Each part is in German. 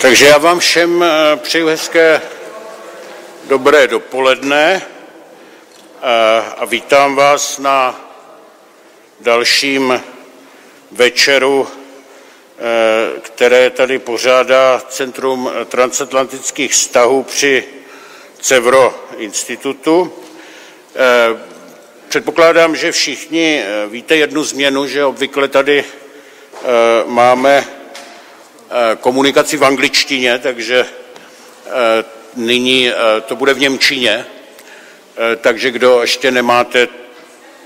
Takže já vám všem eh, přeju hezké dobré dopoledne eh, a vítám vás na dalším večeru, eh, které tady pořádá Centrum transatlantických vztahů při Cevro institutu. Předpokládám, že všichni víte jednu změnu, že obvykle tady máme komunikaci v angličtině, takže eh, nyní eh, to bude v Němčině. Takže kdo ještě nemáte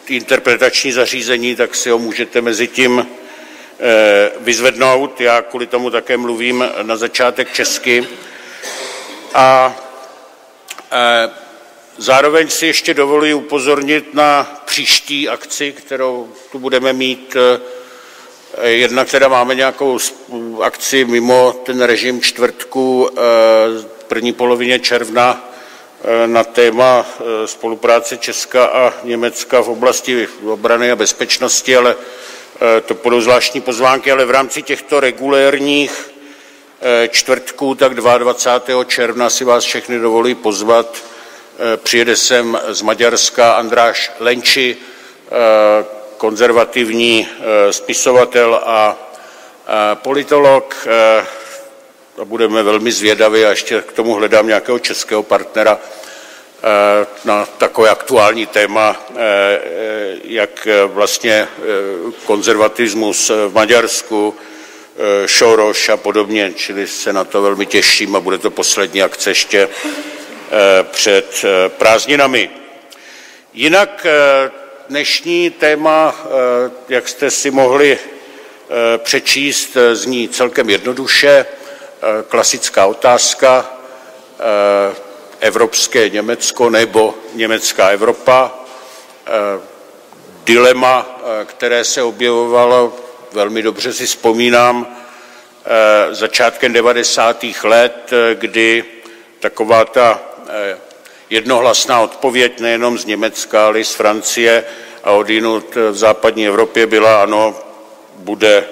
interpretační zařízení, tak si ho můžete mezi tím vyzvednout. Já kvůli tomu také mluvím na začátek česky. A zároveň si ještě dovoluji upozornit na příští akci, kterou tu budeme mít Eh, Jednak teda máme nějakou akci mimo ten režim čtvrtku eh, první polovině června eh, na téma spolupráce Česka a Německa v oblasti obrany a bezpečnosti, ale to budou zvláštní pozvánky, ale v rámci těchto regulérních čtvrtků, tak 22. června si vás všechny dovolí pozvat. Přijede sem z Maďarska Andráš Lenči, konzervativní eh, spisovatel a politolog. Eh, a budeme velmi zvědaví a ještě k tomu hledám nějakého českého partnera eh, na takové aktuální téma, jak vlastně konzervatismus v Maďarsku, Šoroš a podobně, čili se na to velmi těším a bude to poslední akce ještě před prázdninami. Jinak Dnešní téma, eh, jak jste si mohli eh, přečíst, eh, zní celkem jednoduše. Klasická otázka, evropské Německo nebo německá Evropa. Dilema, které se objevovalo, velmi dobře si vzpomínám, začátkem 90. let, kdy taková ta jednohlasná odpověď nejenom z Německa, ale i z Francie a odinut v západní Evropě byla ano, bude,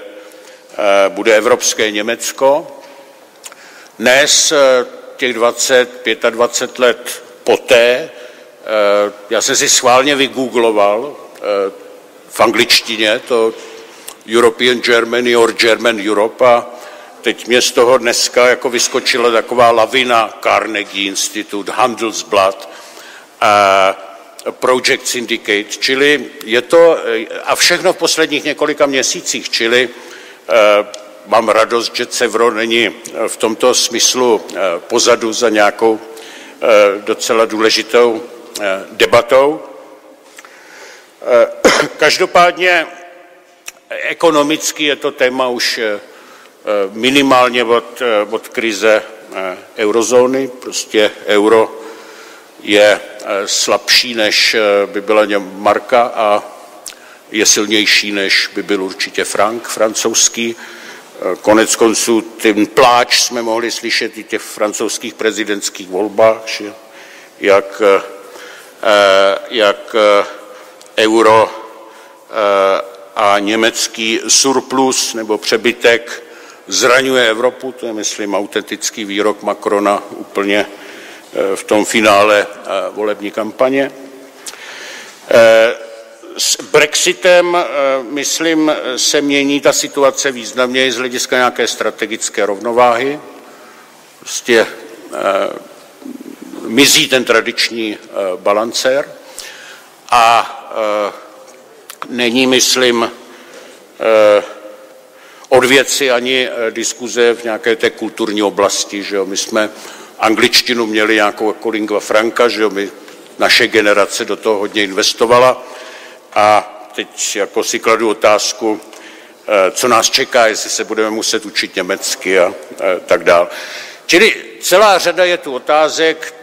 eh, bude evropské Německo. Dnes, eh, těch 20, 25 let poté, eh, já jsem si schválně vygoogloval v angličtině to European Germany or German Europe a Teď mě z toho dneska jako vyskočila taková lavina Carnegie Institute, Handelsblatt, a Project Syndicate, čili je to, a všechno v posledních několika měsících, čili eh, mám radost, že Cevro není v tomto smyslu eh, pozadu za nějakou eh, docela důležitou debatou. Každopádně ekonomicky je to téma už Eh, minimálně od, eh, od krize eh, eurozóny. Prostě euro je slabší, než by byla marka a je silnější, než by byl určitě frank francouzský. Konec konců ten pláč jsme mohli slyšet i těch francouzských prezidentských volbách, že jak, jak euro a německý surplus nebo přebytek zraňuje Evropu, to je, myslím, autentický výrok Macrona úplně eh, v tom finále eh, volební kampaně. Eh, s Brexitem, myslím, se mění ta situace významně z hlediska nějaké strategické rovnováhy. Prostě mizí ten tradiční balancér a není, myslím, od věci ani eh, diskuze v nějaké té kulturní oblasti. Že jo? My jsme angličtinu měli nějakou jako lingua franca, že jo? My, naše generace do toho hodně investovala a teď jako si kladu otázku, eh, co nás čeká, jestli se budeme muset učit německy a eh, tak dál. Čili celá řada je tu otázek,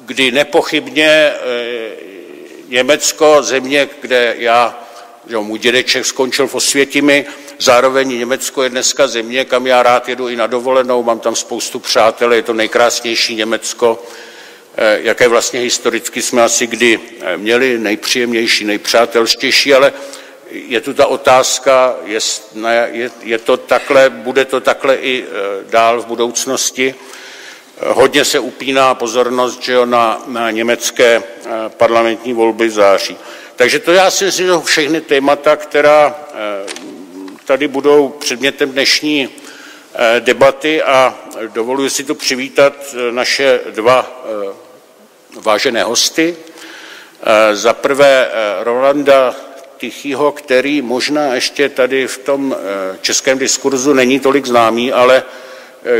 kdy nepochybně Německo, země, kde já, že můj dědeček skončil v Osvětimi, Zároveň Německo je dneska země, kam já rád jedu i na dovolenou, mám tam spoustu přátel, je to nejkrásnější Německo, eh, jaké vlastně historicky jsme asi kdy eh, měli, nejpříjemnější, nejpřátelštější, ale je tu ta otázka, je, je, je to takhle, bude to takhle i dál v budoucnosti. Hodně se upíná pozornost že jo, na, na německé parlamentní volby září. Takže to já si myslím, že všechny témata, která tady budou předmětem dnešní debaty a dovoluji si tu přivítat naše dva vážené hosty. Za prvé Rolanda Tichýho, který možná ještě tady v tom českém diskurzu není tolik známý, ale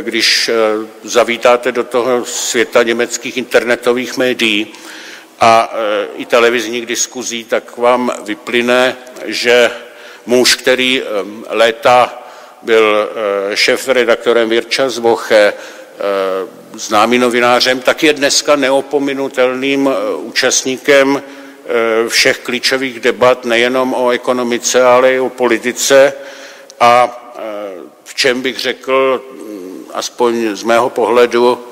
když zavítáte do toho světa německých internetových médií a i televizních diskuzí, tak vám vyplyne, že muž, který léta byl šéf-redaktorem Wirtschaftswoche, známý novinářem, tak je dneska neopominutelným účastníkem všech klíčových debat, nejenom o ekonomice, ale i o politice. A v čem bych řekl, aspoň z mého pohledu,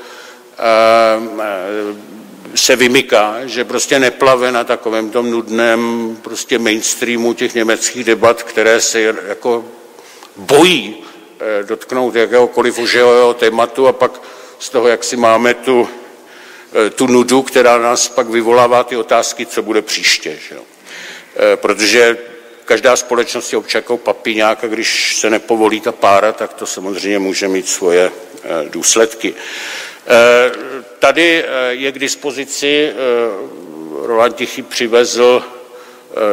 se vymyká, že prostě neplave na takovém tom nudném prostě mainstreamu těch německých debat, které se jako bojí dotknout jakéhokoliv uživého tématu a pak z toho, jak si máme tu, tu nudu, která nás pak vyvolává ty otázky, co bude příště. Že? Protože každá společnost je občas jako papiňák a když se nepovolí ta pára, tak to samozřejmě může mít svoje důsledky. Tady je k dispozici, Roland Tichý přivezl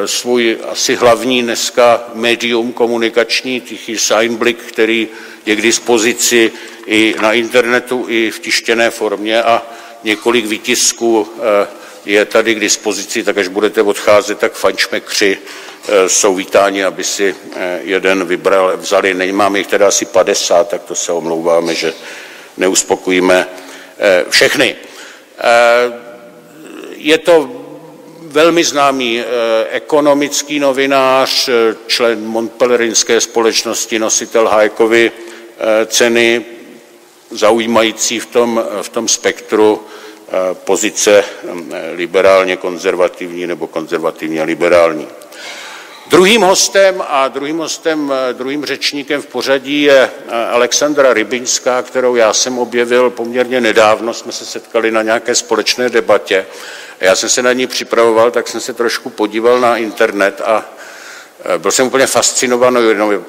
svůj asi hlavní dneska médium komunikační, Tichý Signblick, který je k dispozici i na internetu, i v tištěné formě a několik výtisků je tady k dispozici, tak až budete odcházet, tak fančmekři jsou vítáni, aby si jeden vybral, vzali. Nemáme jich teda asi 50, tak to se omlouváme, že neuspokojíme všechny. Je to velmi známý ekonomický novinář, člen Montpellerinské společnosti, nositel Hájkovy ceny, zaujímající v tom, v tom spektru pozice liberálně konzervativní nebo konzervativně liberální. Druhým hostem a druhým hostem, druhým řečníkem v pořadí je Alexandra Rybiňská, kterou já jsem objevil poměrně nedávno, jsme se setkali na nějaké společné debatě. Já jsem se na ní připravoval, tak jsem se trošku podíval na internet a byl jsem úplně fascinovaný.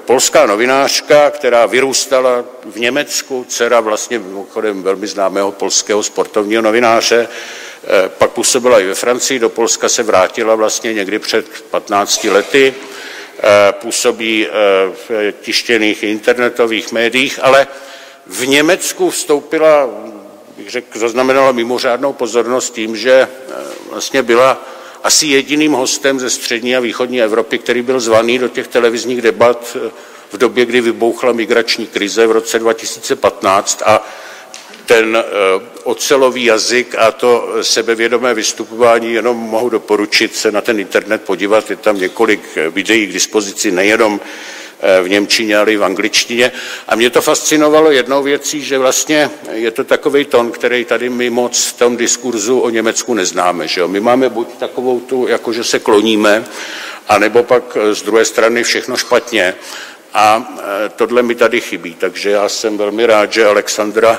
Polská novinářka, která vyrůstala v Německu, dcera vlastně mimochodem velmi známého polského sportovního novináře, pak působila i ve Francii, do Polska se vrátila vlastně někdy před 15 lety, působí v tištěných internetových médiích, ale v Německu vstoupila, bych řekl, zaznamenala mimořádnou pozornost tím, že vlastně byla asi jediným hostem ze střední a východní Evropy, který byl zvaný do těch televizních debat v době, kdy vybouchla migrační krize v roce 2015 a ten ocelový jazyk a to sebevědomé vystupování jenom mohu doporučit se na ten internet podívat. Je tam několik videí k dispozici nejenom v Němčině, ale i v angličtině. A mě to fascinovalo jednou věcí, že vlastně je to takový ton, který tady my moc v tom diskurzu o Německu neznáme. Že jo? My máme buď takovou tu, jako že se kloníme, anebo pak z druhé strany všechno špatně. A tohle mi tady chybí. Takže já jsem velmi rád, že Alexandra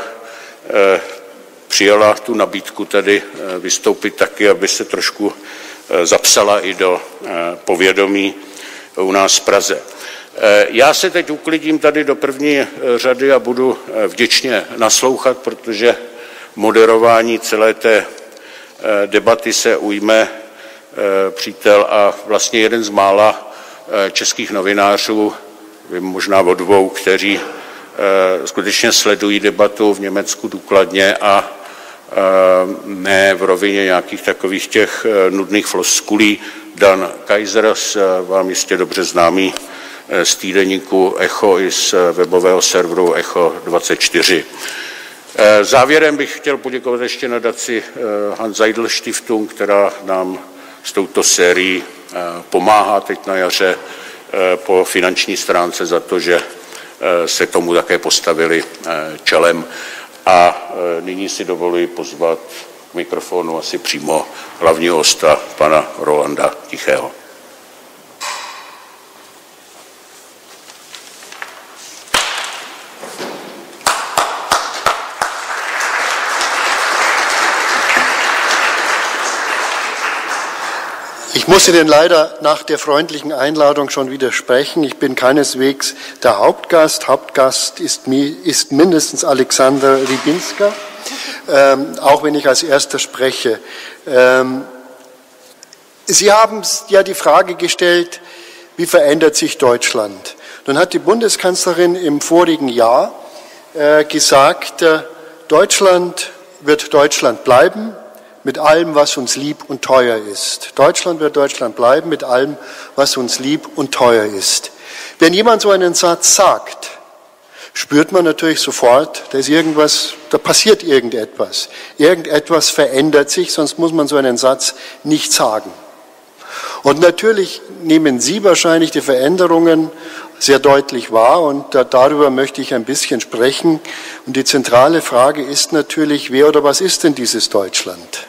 přijala tu nabídku tady vystoupit taky, aby se trošku zapsala i do povědomí u nás v Praze. Já se teď uklidím tady do první řady a budu vděčně naslouchat, protože moderování celé té debaty se ujme přítel a vlastně jeden z mála českých novinářů, vím možná o dvou, kteří skutečně sledují debatu v Německu důkladně a ne v rovině nějakých takových těch nudných floskulí. Dan Kaiser, vám jistě dobře známý z týdeníku Echo i z webového serveru Echo 24. Závěrem bych chtěl poděkovat ještě nadaci Hans Seidel Stiftung, která nám s touto sérií pomáhá teď na jaře po finanční stránce za to, že se tomu také postavili čelem. A nyní si dovoluji pozvat k mikrofonu asi přímo hlavního hosta, pana Rolanda Tichého. Ich muss Ihnen leider nach der freundlichen Einladung schon widersprechen. Ich bin keineswegs der Hauptgast. Hauptgast ist, ist mindestens Alexander Rybinska, ähm, auch wenn ich als erster spreche. Ähm, Sie haben ja die Frage gestellt, wie verändert sich Deutschland? Nun hat die Bundeskanzlerin im vorigen Jahr äh, gesagt, äh, Deutschland wird Deutschland bleiben mit allem, was uns lieb und teuer ist. Deutschland wird Deutschland bleiben mit allem, was uns lieb und teuer ist. Wenn jemand so einen Satz sagt, spürt man natürlich sofort, da ist irgendwas, da passiert irgendetwas. Irgendetwas verändert sich, sonst muss man so einen Satz nicht sagen. Und natürlich nehmen Sie wahrscheinlich die Veränderungen sehr deutlich wahr und darüber möchte ich ein bisschen sprechen. Und die zentrale Frage ist natürlich, wer oder was ist denn dieses Deutschland?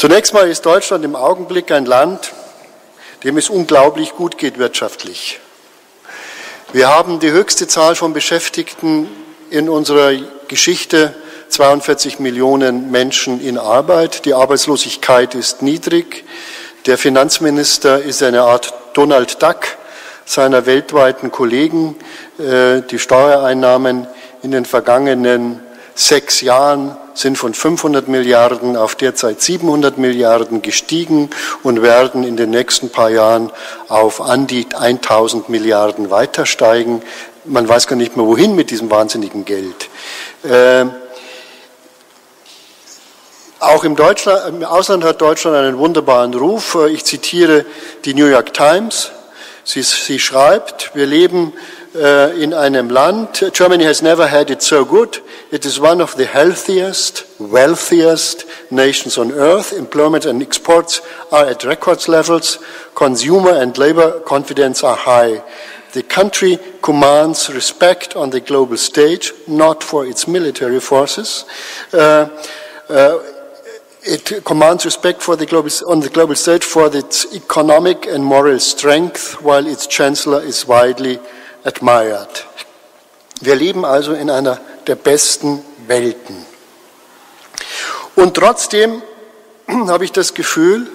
Zunächst mal ist Deutschland im Augenblick ein Land, dem es unglaublich gut geht wirtschaftlich. Wir haben die höchste Zahl von Beschäftigten in unserer Geschichte, 42 Millionen Menschen in Arbeit. Die Arbeitslosigkeit ist niedrig. Der Finanzminister ist eine Art Donald Duck seiner weltweiten Kollegen. Äh, die Steuereinnahmen in den vergangenen sechs Jahren sind von 500 Milliarden auf derzeit 700 Milliarden gestiegen und werden in den nächsten paar Jahren auf an die 1000 Milliarden weiter steigen. Man weiß gar nicht mehr, wohin mit diesem wahnsinnigen Geld. Äh, auch im, im, Ausland hat Deutschland einen wunderbaren Ruf. Ich zitiere die New York Times. Sie, sie schreibt, wir leben äh, in einem Land, Germany has never had it so good. It is one of the healthiest, wealthiest nations on earth. Employment and exports are at record levels. Consumer and labor confidence are high. The country commands respect on the global stage, not for its military forces. Uh, uh, it commands respect for the global, on the global stage for its economic and moral strength, while its chancellor is widely admired. Wir leben also in einer der besten Welten. Und trotzdem habe ich das Gefühl,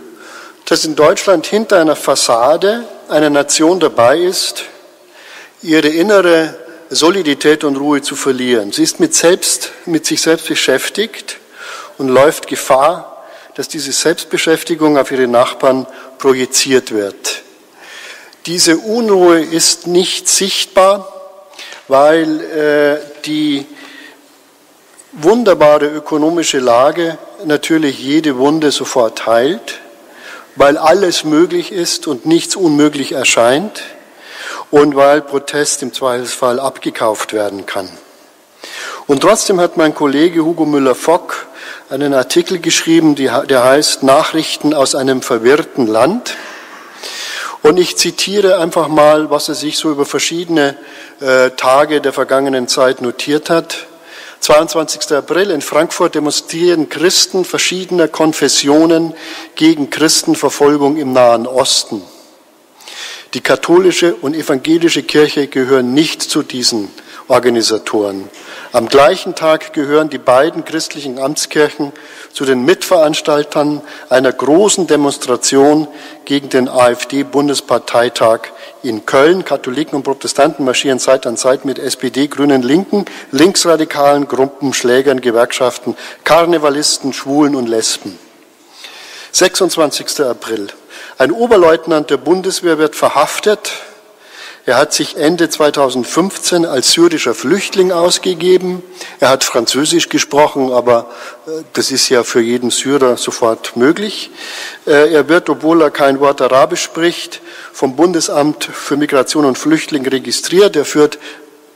dass in Deutschland hinter einer Fassade eine Nation dabei ist, ihre innere Solidität und Ruhe zu verlieren. Sie ist mit, selbst, mit sich selbst beschäftigt und läuft Gefahr, dass diese Selbstbeschäftigung auf ihre Nachbarn projiziert wird. Diese Unruhe ist nicht sichtbar, weil äh, die wunderbare ökonomische Lage natürlich jede Wunde sofort heilt, weil alles möglich ist und nichts unmöglich erscheint und weil Protest im Zweifelsfall abgekauft werden kann. Und trotzdem hat mein Kollege Hugo Müller-Fock einen Artikel geschrieben, der heißt Nachrichten aus einem verwirrten Land. Und ich zitiere einfach mal, was er sich so über verschiedene äh, Tage der vergangenen Zeit notiert hat. 22. April in Frankfurt demonstrieren Christen verschiedener Konfessionen gegen Christenverfolgung im Nahen Osten. Die katholische und evangelische Kirche gehören nicht zu diesen Organisatoren. Am gleichen Tag gehören die beiden christlichen Amtskirchen zu den Mitveranstaltern einer großen Demonstration gegen den AfD-Bundesparteitag in Köln. Katholiken und Protestanten marschieren Zeit an Zeit mit SPD, Grünen, Linken, linksradikalen Gruppen, Schlägern, Gewerkschaften, Karnevalisten, Schwulen und Lesben. 26. April. Ein Oberleutnant der Bundeswehr wird verhaftet er hat sich Ende 2015 als syrischer Flüchtling ausgegeben. Er hat Französisch gesprochen, aber äh, das ist ja für jeden Syrer sofort möglich. Äh, er wird, obwohl er kein Wort Arabisch spricht, vom Bundesamt für Migration und Flüchtlinge registriert. Er führt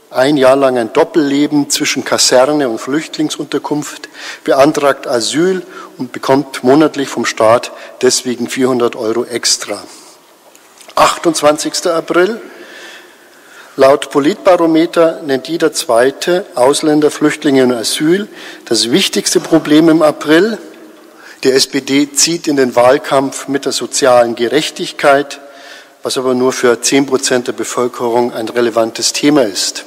ein Jahr lang ein Doppelleben zwischen Kaserne und Flüchtlingsunterkunft, beantragt Asyl und bekommt monatlich vom Staat deswegen 400 Euro extra. 28. April Laut Politbarometer nennt jeder zweite Ausländer, Flüchtlinge und Asyl das wichtigste Problem im April. Die SPD zieht in den Wahlkampf mit der sozialen Gerechtigkeit, was aber nur für zehn Prozent der Bevölkerung ein relevantes Thema ist.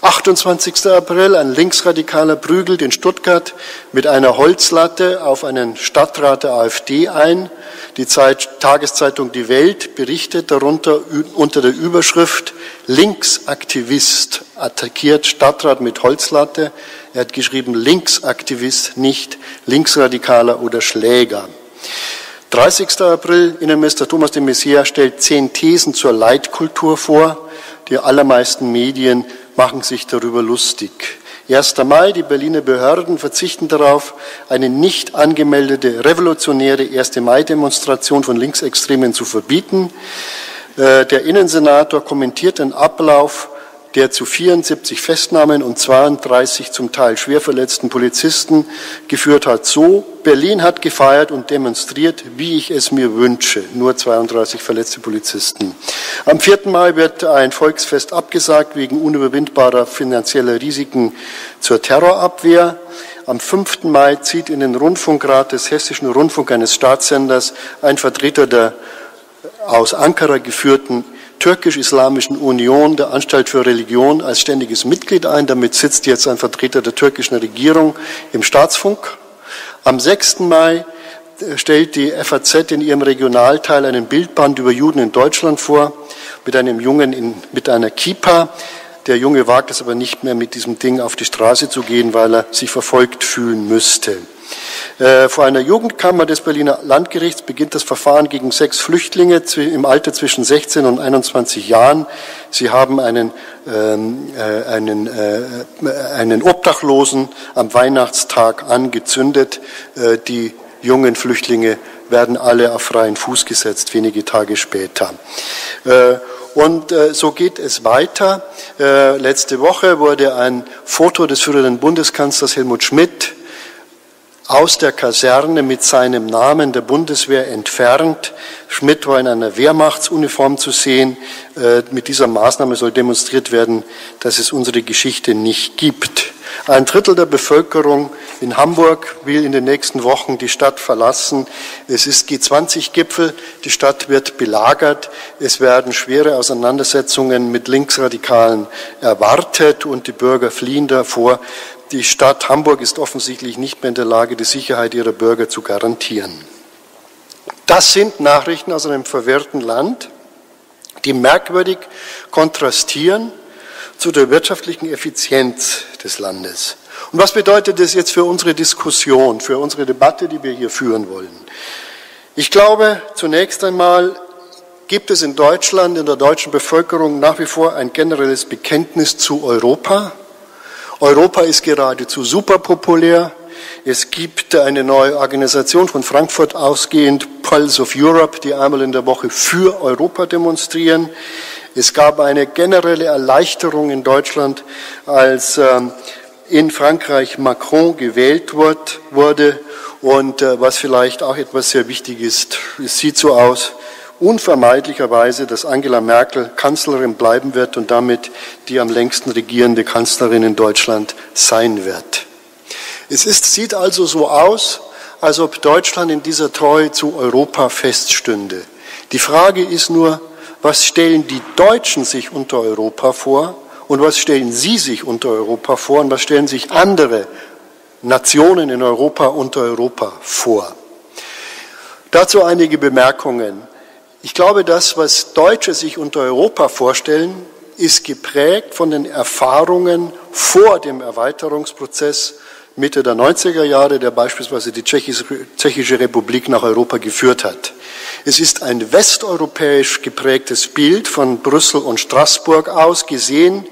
28. April, ein Linksradikaler prügelt in Stuttgart mit einer Holzlatte auf einen Stadtrat der AfD ein. Die Zeit, Tageszeitung Die Welt berichtet darunter unter der Überschrift Linksaktivist attackiert Stadtrat mit Holzlatte. Er hat geschrieben Linksaktivist, nicht Linksradikaler oder Schläger. 30. April, Innenminister Thomas de Maizière stellt zehn Thesen zur Leitkultur vor. Die allermeisten Medien machen sich darüber lustig. 1. Mai, die Berliner Behörden verzichten darauf, eine nicht angemeldete revolutionäre 1. Mai-Demonstration von Linksextremen zu verbieten. Äh, der Innensenator kommentiert den Ablauf der zu 74 Festnahmen und 32 zum Teil schwer verletzten Polizisten geführt hat. So, Berlin hat gefeiert und demonstriert, wie ich es mir wünsche. Nur 32 verletzte Polizisten. Am 4. Mai wird ein Volksfest abgesagt wegen unüberwindbarer finanzieller Risiken zur Terrorabwehr. Am 5. Mai zieht in den Rundfunkrat des Hessischen Rundfunk eines Staatssenders ein Vertreter der aus Ankara geführten türkisch-islamischen Union der Anstalt für Religion als ständiges Mitglied ein. Damit sitzt jetzt ein Vertreter der türkischen Regierung im Staatsfunk. Am 6. Mai äh, stellt die FAZ in ihrem Regionalteil einen Bildband über Juden in Deutschland vor mit einem Jungen in, mit einer Kippa. Der Junge wagt es aber nicht mehr, mit diesem Ding auf die Straße zu gehen, weil er sich verfolgt fühlen müsste. Äh, vor einer Jugendkammer des Berliner Landgerichts beginnt das Verfahren gegen sechs Flüchtlinge im Alter zwischen 16 und 21 Jahren. Sie haben einen, ähm, äh, einen, äh, einen Obdachlosen am Weihnachtstag angezündet. Äh, die jungen Flüchtlinge werden alle auf freien Fuß gesetzt, wenige Tage später. Äh, und so geht es weiter. letzte Woche wurde ein Foto des früheren Bundeskanzlers Helmut Schmidt aus der Kaserne mit seinem Namen der Bundeswehr entfernt. Schmidt war in einer Wehrmachtsuniform zu sehen. Äh, mit dieser Maßnahme soll demonstriert werden, dass es unsere Geschichte nicht gibt. Ein Drittel der Bevölkerung in Hamburg will in den nächsten Wochen die Stadt verlassen. Es ist G20-Gipfel, die Stadt wird belagert, es werden schwere Auseinandersetzungen mit Linksradikalen erwartet und die Bürger fliehen davor, die Stadt Hamburg ist offensichtlich nicht mehr in der Lage, die Sicherheit ihrer Bürger zu garantieren. Das sind Nachrichten aus einem verwirrten Land, die merkwürdig kontrastieren zu der wirtschaftlichen Effizienz des Landes. Und was bedeutet das jetzt für unsere Diskussion, für unsere Debatte, die wir hier führen wollen? Ich glaube, zunächst einmal gibt es in Deutschland, in der deutschen Bevölkerung nach wie vor ein generelles Bekenntnis zu Europa, Europa ist geradezu superpopulär. Es gibt eine neue Organisation von Frankfurt ausgehend, Pulse of Europe, die einmal in der Woche für Europa demonstrieren. Es gab eine generelle Erleichterung in Deutschland, als ähm, in Frankreich Macron gewählt wurde. Und äh, was vielleicht auch etwas sehr wichtig ist, es sieht so aus, unvermeidlicherweise, dass Angela Merkel Kanzlerin bleiben wird und damit die am längsten regierende Kanzlerin in Deutschland sein wird. Es ist, sieht also so aus, als ob Deutschland in dieser Treue zu Europa feststünde. Die Frage ist nur, was stellen die Deutschen sich unter Europa vor und was stellen Sie sich unter Europa vor und was stellen sich andere Nationen in Europa unter Europa vor? Dazu einige Bemerkungen. Ich glaube, das, was Deutsche sich unter Europa vorstellen, ist geprägt von den Erfahrungen vor dem Erweiterungsprozess Mitte der 90er Jahre, der beispielsweise die Tschechische Republik nach Europa geführt hat. Es ist ein westeuropäisch geprägtes Bild von Brüssel und Straßburg aus gesehen.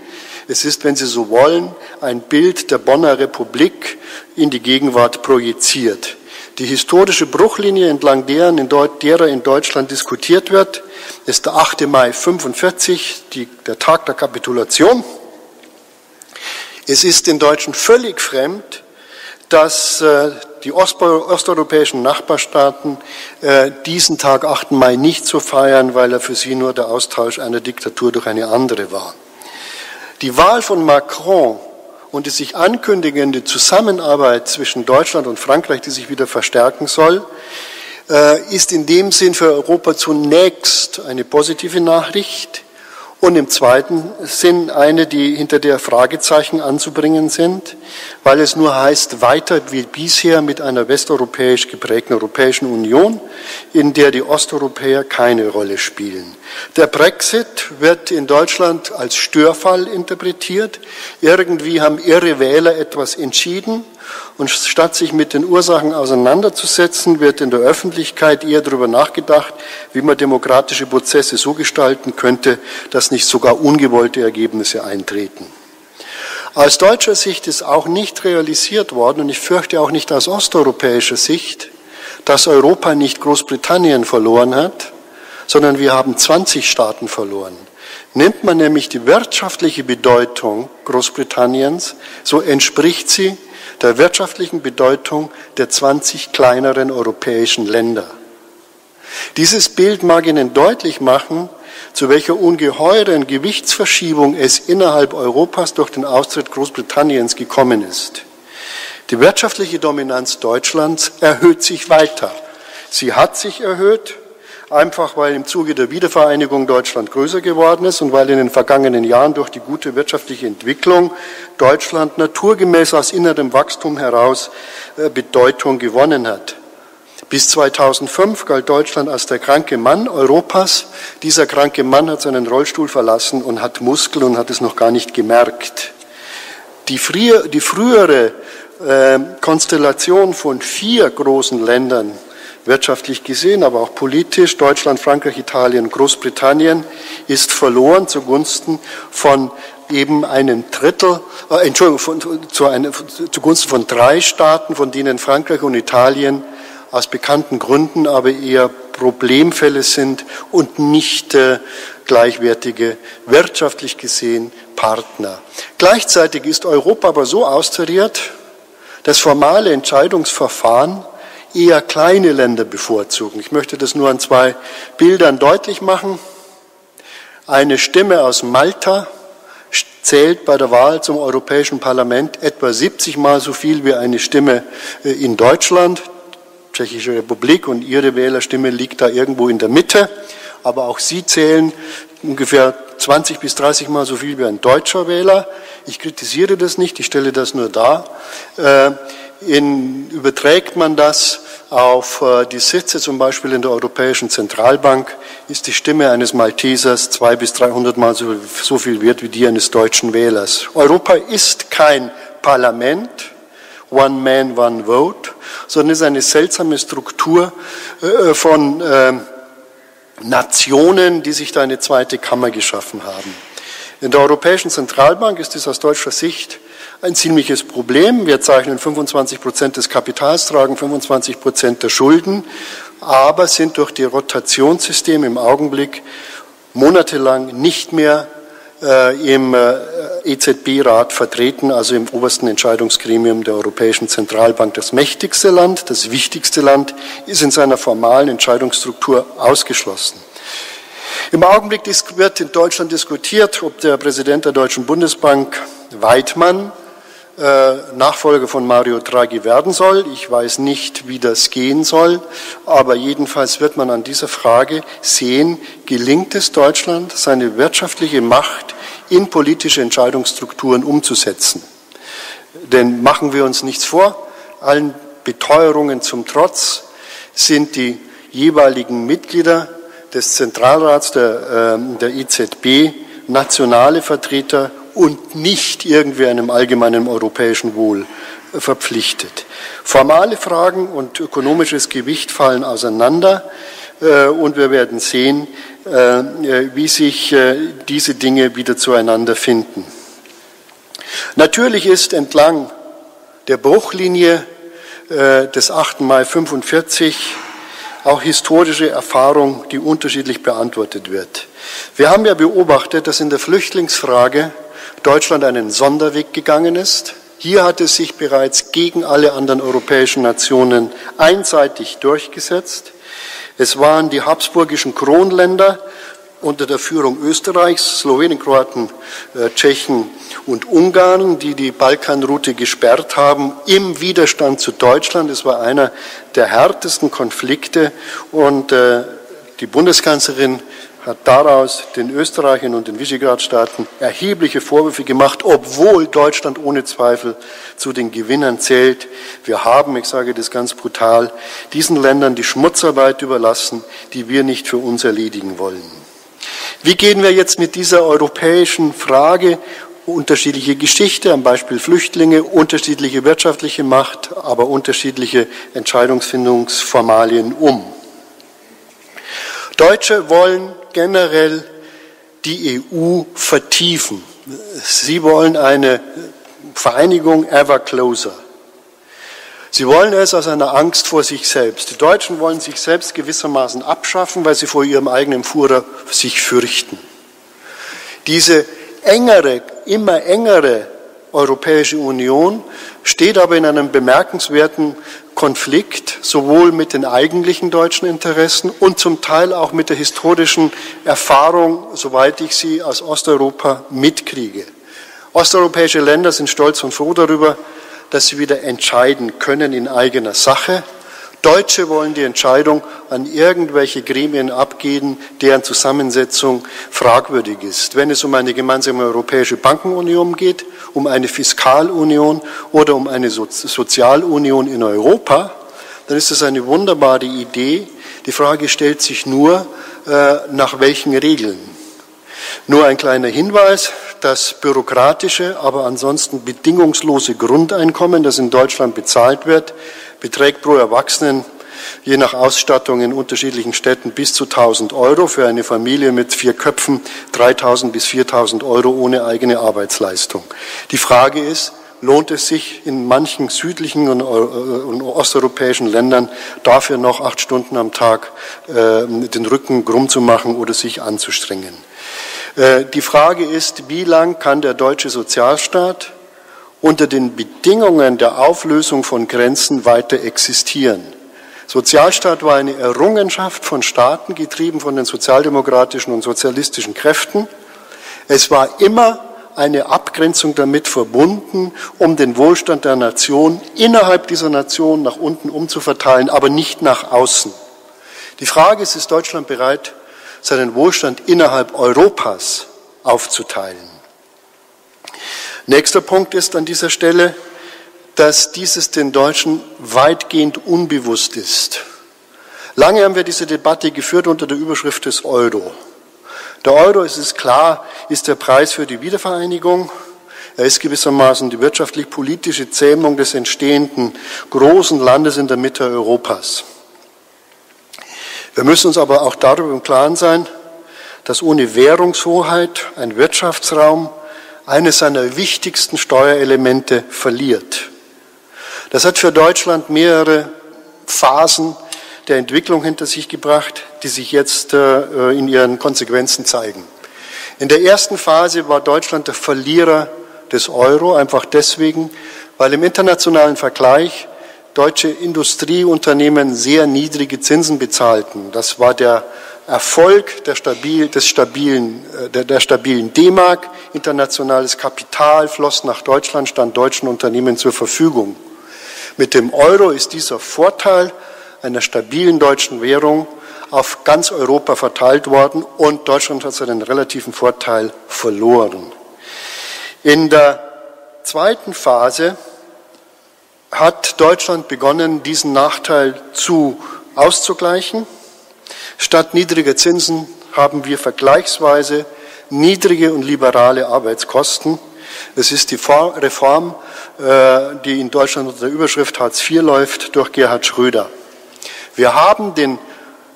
Es ist, wenn Sie so wollen, ein Bild der Bonner Republik in die Gegenwart projiziert. Die historische Bruchlinie, entlang deren in derer in Deutschland diskutiert wird, ist der 8. Mai 45, die, der Tag der Kapitulation. Es ist den Deutschen völlig fremd, dass äh, die osteuropäischen Nachbarstaaten äh, diesen Tag 8. Mai nicht so feiern, weil er für sie nur der Austausch einer Diktatur durch eine andere war. Die Wahl von Macron und die sich ankündigende Zusammenarbeit zwischen Deutschland und Frankreich, die sich wieder verstärken soll, äh, ist in dem Sinn für Europa zunächst eine positive Nachricht und im zweiten Sinn eine, die hinter der Fragezeichen anzubringen sind, weil es nur heißt, weiter wie bisher mit einer westeuropäisch geprägten Europäischen Union, in der die Osteuropäer keine Rolle spielen. Der Brexit wird in Deutschland als Störfall interpretiert. Irgendwie haben irre Wähler etwas entschieden und statt sich mit den Ursachen auseinanderzusetzen, wird in der Öffentlichkeit eher darüber nachgedacht, wie man demokratische Prozesse so gestalten könnte, dass nicht sogar ungewollte Ergebnisse eintreten. Aus deutscher Sicht ist auch nicht realisiert worden, und ich fürchte auch nicht aus osteuropäischer Sicht, dass Europa nicht Großbritannien verloren hat, sondern wir haben 20 Staaten verloren. Nimmt man nämlich die wirtschaftliche Bedeutung Großbritanniens, so entspricht sie der wirtschaftlichen Bedeutung der 20 kleineren europäischen Länder. Dieses Bild mag Ihnen deutlich machen, zu welcher ungeheuren Gewichtsverschiebung es innerhalb Europas durch den Austritt Großbritanniens gekommen ist. Die wirtschaftliche Dominanz Deutschlands erhöht sich weiter. Sie hat sich erhöht, einfach weil im Zuge der Wiedervereinigung Deutschland größer geworden ist und weil in den vergangenen Jahren durch die gute wirtschaftliche Entwicklung Deutschland naturgemäß aus innerem Wachstum heraus äh, Bedeutung gewonnen hat. Bis 2005 galt Deutschland als der kranke Mann Europas. Dieser kranke Mann hat seinen Rollstuhl verlassen und hat Muskeln und hat es noch gar nicht gemerkt. Die, frühere, äh, Konstellation von vier großen Ländern, wirtschaftlich gesehen, aber auch politisch, Deutschland, Frankreich, Italien, Großbritannien, ist verloren zugunsten von eben einem Drittel, äh, Entschuldigung, von, zu eine, zugunsten von drei Staaten, von denen Frankreich und Italien aus bekannten Gründen aber eher Problemfälle sind und nicht äh, gleichwertige, wirtschaftlich gesehen, Partner. Gleichzeitig ist Europa aber so austariert, dass formale Entscheidungsverfahren eher kleine Länder bevorzugen. Ich möchte das nur an zwei Bildern deutlich machen. Eine Stimme aus Malta zählt bei der Wahl zum Europäischen Parlament etwa 70 Mal so viel wie eine Stimme äh, in Deutschland. Tschechische Republik und ihre Wählerstimme liegt da irgendwo in der Mitte. Aber auch sie zählen ungefähr 20 bis 30 Mal so viel wie ein deutscher Wähler. Ich kritisiere das nicht, ich stelle das nur dar. Äh, in, überträgt man das auf äh, die Sitze zum Beispiel in der Europäischen Zentralbank, ist die Stimme eines Maltesers zwei bis 300 Mal so, so viel wert wie die eines deutschen Wählers. Europa ist kein Parlament, One Man, One Vote, sondern ist eine seltsame Struktur äh, von äh, Nationen, die sich da eine zweite Kammer geschaffen haben. In der Europäischen Zentralbank ist es aus deutscher Sicht ein ziemliches Problem. Wir zeichnen 25 Prozent des Kapitals, tragen 25 Prozent der Schulden, aber sind durch die Rotationssysteme im Augenblick monatelang nicht mehr äh, im äh, EZB-Rat vertreten, also im obersten Entscheidungsgremium der Europäischen Zentralbank. Das mächtigste Land, das wichtigste Land ist in seiner formalen Entscheidungsstruktur ausgeschlossen. Im Augenblick wird in Deutschland diskutiert, ob der Präsident der Deutschen Bundesbank Weidmann Nachfolger von Mario Draghi werden soll. Ich weiß nicht, wie das gehen soll, aber jedenfalls wird man an dieser Frage sehen, gelingt es Deutschland, seine wirtschaftliche Macht in politische Entscheidungsstrukturen umzusetzen. Denn machen wir uns nichts vor, allen Beteuerungen zum Trotz sind die jeweiligen Mitglieder des Zentralrats der, äh, der EZB nationale Vertreter und nicht irgendwie einem allgemeinen europäischen Wohl verpflichtet. Formale Fragen und ökonomisches Gewicht fallen auseinander äh, und wir werden sehen, äh, wie sich äh, diese Dinge wieder zueinander finden. Natürlich ist entlang der Bruchlinie des 8. Mai 45 auch historische Erfahrung, die unterschiedlich beantwortet wird. Wir haben ja beobachtet, dass in der Flüchtlingsfrage Deutschland einen Sonderweg gegangen ist. Hier hat es sich bereits gegen alle anderen europäischen Nationen einseitig durchgesetzt. Es waren die habsburgischen Kronländer unter der Führung Österreichs, Slowenien, Kroaten, äh, Tschechen und Ungarn, die die Balkanroute gesperrt haben, im Widerstand zu Deutschland. Es war einer der härtesten Konflikte und äh, die Bundeskanzlerin hat daraus den Österreichern und den Visegrad-Staaten erhebliche Vorwürfe gemacht, obwohl Deutschland ohne Zweifel zu den Gewinnern zählt. Wir haben, ich sage das ganz brutal, diesen Ländern die Schmutzarbeit überlassen, die wir nicht für uns erledigen wollen. Wie gehen wir jetzt mit dieser europäischen Frage unterschiedliche Geschichte, am Beispiel Flüchtlinge, unterschiedliche wirtschaftliche Macht, aber unterschiedliche Entscheidungsfindungsformalien um. Deutsche wollen generell die EU vertiefen. Sie wollen eine Vereinigung ever closer. Sie wollen es aus einer Angst vor sich selbst. Die Deutschen wollen sich selbst gewissermaßen abschaffen, weil sie vor ihrem eigenen Führer sich fürchten. Diese engere, immer engere Europäische Union steht aber in einem bemerkenswerten Konflikt, sowohl mit den eigentlichen deutschen Interessen und zum Teil auch mit der historischen Erfahrung, soweit ich sie aus Osteuropa mitkriege. Osteuropäische Länder sind stolz und froh darüber, dass sie wieder entscheiden können in eigener Sache. Deutsche wollen die Entscheidung an irgendwelche Gremien abgeben, deren Zusammensetzung fragwürdig ist. Wenn es um eine gemeinsame europäische Bankenunion geht, um eine Fiskalunion oder um eine Sozialunion in Europa, dann ist das eine wunderbare Idee. Die Frage stellt sich nur, äh, nach welchen Regeln. Nur ein kleiner Hinweis, das bürokratische, aber ansonsten bedingungslose Grundeinkommen, das in Deutschland bezahlt wird, beträgt pro Erwachsenen je nach Ausstattung in unterschiedlichen Städten bis zu 1000 Euro, für eine Familie mit vier Köpfen 3000 bis 4000 Euro ohne eigene Arbeitsleistung. Die Frage ist, lohnt es sich in manchen südlichen und, osteuropäischen Ländern dafür noch acht Stunden am Tag äh, den Rücken krumm zu machen oder sich anzustrengen. Äh, die Frage ist, wie lang kann der deutsche Sozialstaat unter den Bedingungen der Auflösung von Grenzen weiter existieren? Sozialstaat war eine Errungenschaft von Staaten, getrieben von den sozialdemokratischen und sozialistischen Kräften. Es war immer eine Abgrenzung damit verbunden, um den Wohlstand der Nation innerhalb dieser Nation nach unten umzuverteilen, aber nicht nach außen. Die Frage ist, ist Deutschland bereit, seinen Wohlstand innerhalb Europas aufzuteilen? Nächster Punkt ist an dieser Stelle, dass dieses den Deutschen weitgehend unbewusst ist. Lange haben wir diese Debatte geführt unter der Überschrift des Euro. Der Euro, es ist klar, ist der Preis für die Wiedervereinigung. Er ist gewissermaßen die wirtschaftlich-politische Zähmung des entstehenden großen Landes in der Mitte Europas. Wir müssen uns aber auch darüber im Klaren sein, dass ohne Währungshoheit ein Wirtschaftsraum eines seiner wichtigsten Steuerelemente verliert. Das hat für Deutschland mehrere Phasen der Entwicklung hinter sich gebracht, die sich jetzt äh, in ihren Konsequenzen zeigen. In der ersten Phase war Deutschland der Verlierer des Euro, einfach deswegen, weil im internationalen Vergleich deutsche Industrieunternehmen sehr niedrige Zinsen bezahlten. Das war der Erfolg der stabil, des stabilen, äh, der, der stabilen D-Mark. Internationales Kapital floss nach Deutschland, stand deutschen Unternehmen zur Verfügung. Mit dem Euro ist dieser Vorteil einer stabilen deutschen Währung auf ganz Europa verteilt worden und Deutschland hat seinen relativen Vorteil verloren. In der zweiten Phase hat Deutschland begonnen, diesen Nachteil zu auszugleichen. Statt niedriger Zinsen haben wir vergleichsweise niedrige und liberale Arbeitskosten. Es ist die Reform äh, die in Deutschland unter der Überschrift Hartz IV läuft, durch Gerhard Schröder. Wir haben den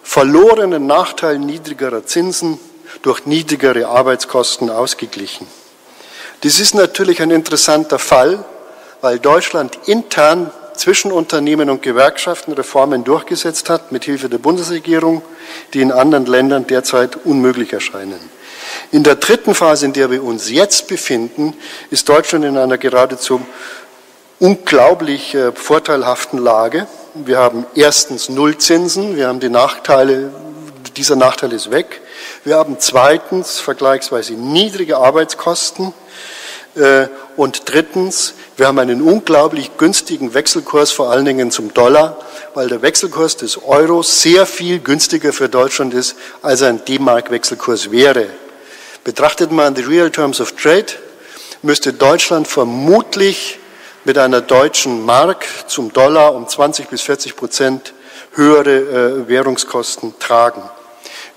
verlorenen Nachteil niedrigerer Zinsen durch niedrigere Arbeitskosten ausgeglichen. Dies ist natürlich ein interessanter Fall, weil Deutschland intern zwischen Unternehmen und Gewerkschaften Reformen durchgesetzt hat, mit Hilfe der Bundesregierung, die in anderen Ländern derzeit unmöglich erscheinen. In der dritten Phase, in der wir uns jetzt befinden, ist Deutschland in einer geradezu unglaublich äh, vorteilhaften Lage. Wir haben erstens Nullzinsen, wir haben die Nachteile, dieser Nachteil ist weg. Wir haben zweitens vergleichsweise niedrige Arbeitskosten. Äh, und drittens, wir haben einen unglaublich günstigen Wechselkurs, vor allen Dingen zum Dollar, weil der Wechselkurs des Euros sehr viel günstiger für Deutschland ist, als ein D-Mark-Wechselkurs wäre. Betrachtet man die Real Terms of Trade, müsste Deutschland vermutlich mit einer deutschen Mark zum Dollar um 20 bis 40 Prozent höhere äh, Währungskosten tragen.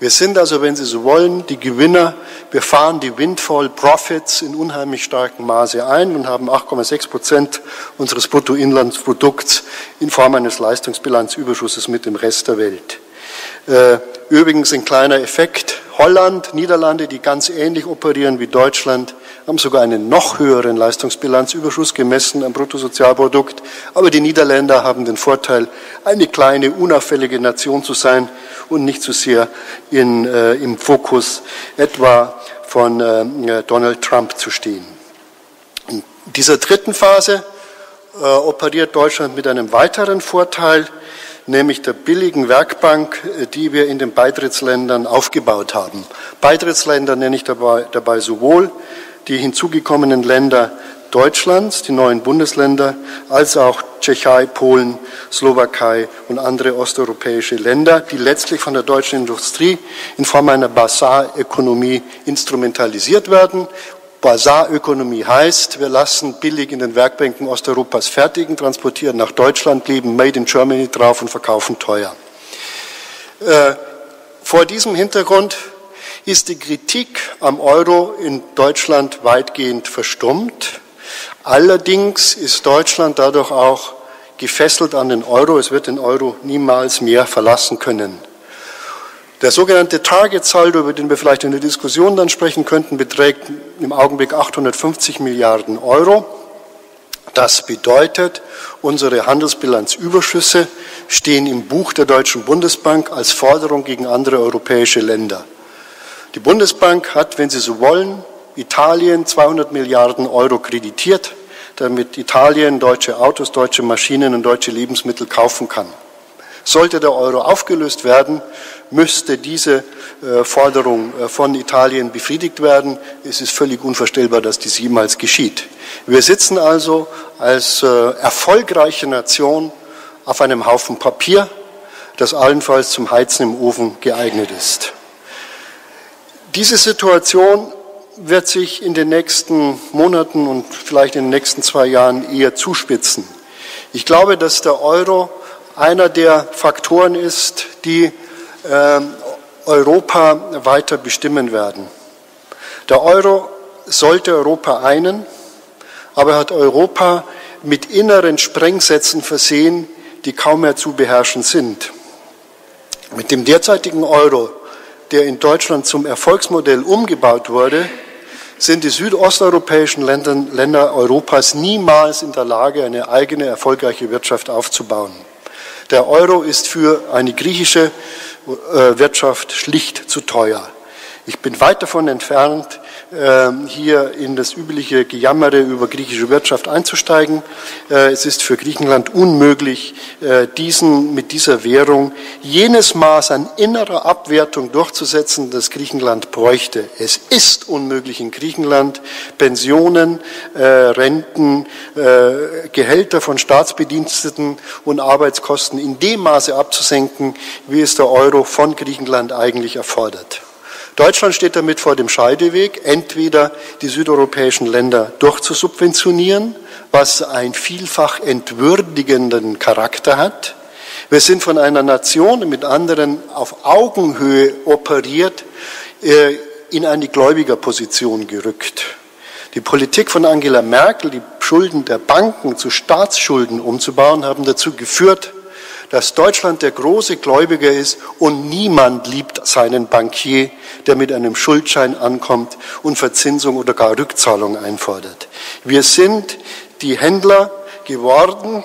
Wir sind also, wenn Sie so wollen, die Gewinner. Wir fahren die Windfall Profits in unheimlich starkem Maße ein und haben 8,6 Prozent unseres Bruttoinlandsprodukts in Form eines Leistungsbilanzüberschusses mit dem Rest der Welt. Äh, übrigens ein kleiner Effekt. Holland, Niederlande, die ganz ähnlich operieren wie Deutschland, haben sogar einen noch höheren Leistungsbilanzüberschuss gemessen am Bruttosozialprodukt. Aber die Niederländer haben den Vorteil, eine kleine, unauffällige Nation zu sein und nicht so sehr in, äh, im Fokus etwa von äh, Donald Trump zu stehen. In dieser dritten Phase äh, operiert Deutschland mit einem weiteren Vorteil, nämlich der billigen Werkbank, äh, die wir in den Beitrittsländern aufgebaut haben. Beitrittsländer nenne ich dabei, dabei sowohl die hinzugekommenen Länder Deutschlands, die neuen Bundesländer, als auch Tschechei, Polen, Slowakei und andere osteuropäische Länder, die letztlich von der deutschen Industrie in Form einer Basarökonomie instrumentalisiert werden. Basarökonomie heißt, wir lassen billig in den Werkbänken Osteuropas fertigen, transportieren nach Deutschland, kleben Made in Germany drauf und verkaufen teuer. Äh, vor diesem Hintergrund ist die Kritik am Euro in Deutschland weitgehend verstummt. Allerdings ist Deutschland dadurch auch gefesselt an den Euro. Es wird den Euro niemals mehr verlassen können. Der sogenannte Target-Saldo, über den wir vielleicht in der Diskussion dann sprechen könnten, beträgt im Augenblick 850 Milliarden Euro. Das bedeutet, unsere Handelsbilanzüberschüsse stehen im Buch der Deutschen Bundesbank als Forderung gegen andere europäische Länder. Die Bundesbank hat, wenn Sie so wollen, Italien 200 Milliarden Euro kreditiert, damit Italien deutsche Autos, deutsche Maschinen und deutsche Lebensmittel kaufen kann. Sollte der Euro aufgelöst werden, müsste diese äh, Forderung äh, von Italien befriedigt werden. Es ist völlig unvorstellbar, dass dies jemals geschieht. Wir sitzen also als äh, erfolgreiche Nation auf einem Haufen Papier, das allenfalls zum Heizen im Ofen geeignet ist. Diese Situation wird sich in den nächsten Monaten und vielleicht in den nächsten zwei Jahren eher zuspitzen. Ich glaube, dass der Euro einer der Faktoren ist, die äh, Europa weiter bestimmen werden. Der Euro sollte Europa einen, aber er hat Europa mit inneren Sprengsätzen versehen, die kaum mehr zu beherrschen sind. Mit dem derzeitigen Euro der in Deutschland zum Erfolgsmodell umgebaut wurde, sind die südosteuropäischen Länder, Länder Europas niemals in der Lage, eine eigene erfolgreiche Wirtschaft aufzubauen. Der Euro ist für eine griechische äh, Wirtschaft schlicht zu teuer. Ich bin weit davon entfernt, hier in das übliche Gejammere über griechische Wirtschaft einzusteigen. Äh, es ist für Griechenland unmöglich, äh, diesen, mit dieser Währung jenes Maß an innerer Abwertung durchzusetzen, das Griechenland bräuchte. Es ist unmöglich in Griechenland Pensionen, äh, Renten, Gehälter von Staatsbediensteten und Arbeitskosten in dem Maße abzusenken, wie es der Euro von Griechenland eigentlich erfordert. Deutschland steht damit vor dem Scheideweg, entweder die südeuropäischen Länder durchzusubventionieren, was einen vielfach entwürdigenden Charakter hat. Wir sind von einer Nation mit anderen auf Augenhöhe operiert, äh, in eine Gläubigerposition gerückt. Die Politik von Angela Merkel, die Schulden der Banken zu Staatsschulden umzubauen, haben dazu geführt, dass Deutschland der große Gläubiger ist und niemand liebt seinen Bankier, der mit einem Schuldschein ankommt und Verzinsung oder gar Rückzahlung einfordert. Wir sind die Händler geworden,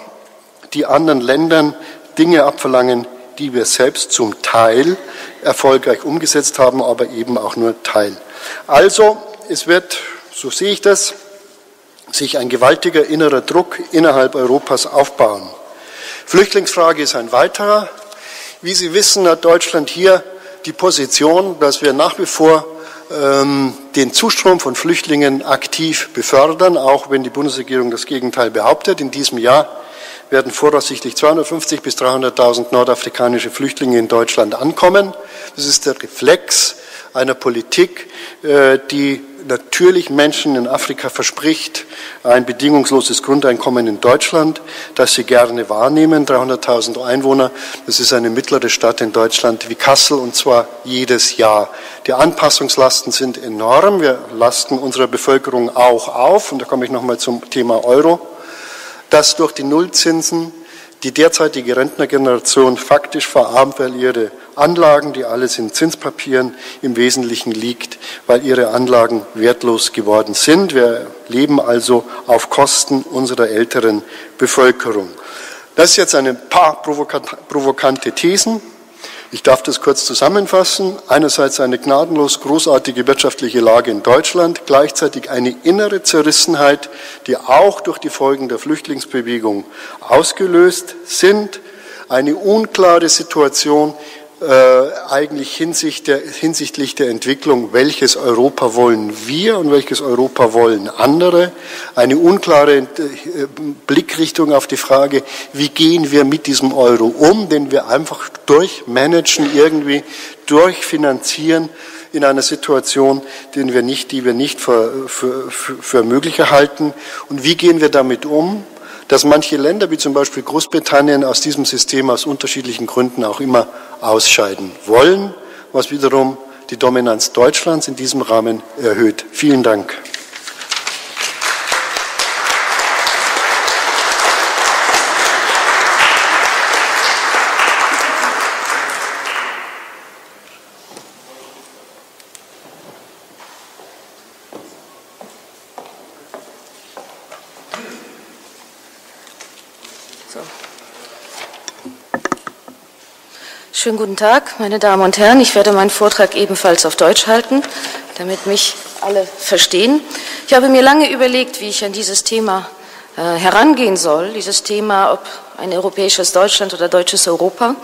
die anderen Ländern Dinge abverlangen, die wir selbst zum Teil erfolgreich umgesetzt haben, aber eben auch nur Teil. Also, es wird, so sehe ich das, sich ein gewaltiger innerer Druck innerhalb Europas aufbauen. Flüchtlingsfrage ist ein weiterer. Wie Sie wissen, hat Deutschland hier die Position, dass wir nach wie vor ähm, den Zustrom von Flüchtlingen aktiv befördern, auch wenn die Bundesregierung das Gegenteil behauptet. In diesem Jahr werden voraussichtlich 250 bis 300.000 nordafrikanische Flüchtlinge in Deutschland ankommen. Das ist der Reflex einer Politik, äh, die natürlich Menschen in Afrika verspricht, ein bedingungsloses Grundeinkommen in Deutschland, das sie gerne wahrnehmen. 300.000 Einwohner, das ist eine mittlere Stadt in Deutschland wie Kassel und zwar jedes Jahr. Die Anpassungslasten sind enorm. Wir lasten unserer Bevölkerung auch auf, und da komme ich nochmal zum Thema Euro, dass durch die Nullzinsen die derzeitige Rentnergeneration faktisch verarmt, weil ihre Anlagen, die alles in Zinspapieren im Wesentlichen liegt, weil ihre Anlagen wertlos geworden sind. Wir leben also auf Kosten unserer älteren Bevölkerung. Das ist jetzt ein paar provokante Thesen. Ich darf das kurz zusammenfassen. Einerseits eine gnadenlos großartige wirtschaftliche Lage in Deutschland, gleichzeitig eine innere Zerrissenheit, die auch durch die Folgen der Flüchtlingsbewegung ausgelöst sind, eine unklare Situation eigentlich hinsicht der, hinsichtlich der Entwicklung, welches Europa wollen wir und welches Europa wollen andere, eine unklare äh, Blickrichtung auf die Frage, wie gehen wir mit diesem Euro um, den wir einfach durchmanagen, irgendwie durchfinanzieren in einer Situation, den wir nicht, die wir nicht für, für, für möglich erhalten. Und wie gehen wir damit um? Dass manche Länder, wie zum Beispiel Großbritannien, aus diesem System aus unterschiedlichen Gründen auch immer ausscheiden wollen, was wiederum die Dominanz Deutschlands in diesem Rahmen erhöht. Vielen Dank. Schönen guten Tag, meine Damen und Herren. Ich werde meinen Vortrag ebenfalls auf Deutsch halten, damit mich alle verstehen. Ich habe mir lange überlegt, wie ich an dieses Thema äh, herangehen soll, dieses Thema, ob ein europäisches Deutschland oder deutsches Europa.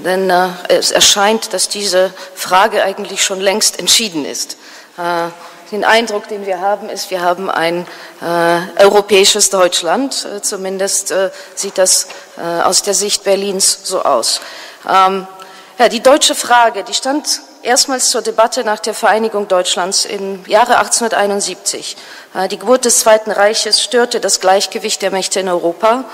Denn äh, es erscheint, dass diese Frage eigentlich schon längst entschieden ist. Äh, den Eindruck, den wir haben, ist, wir haben ein äh, europäisches Deutschland. Äh, zumindest äh, sieht das aus der Sicht Berlins so aus. Ähm, ja, die deutsche Frage, die stand erstmals zur Debatte nach der Vereinigung Deutschlands im Jahre 1871. Äh, die Geburt des Zweiten Reiches störte das Gleichgewicht der Mächte in Europa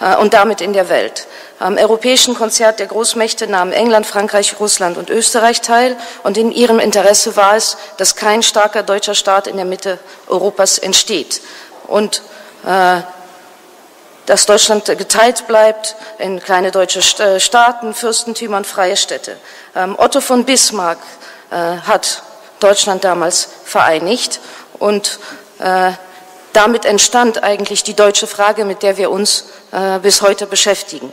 äh, und damit in der Welt. Am europäischen Konzert der Großmächte nahmen England, Frankreich, Russland und Österreich teil und in ihrem Interesse war es, dass kein starker deutscher Staat in der Mitte Europas entsteht. Und äh, dass Deutschland geteilt bleibt in kleine deutsche äh, Staaten, Fürstentümer und freie Städte. Ähm, Otto von Bismarck äh, hat Deutschland damals vereinigt und äh, damit entstand eigentlich die deutsche Frage, mit der wir uns bis heute beschäftigen.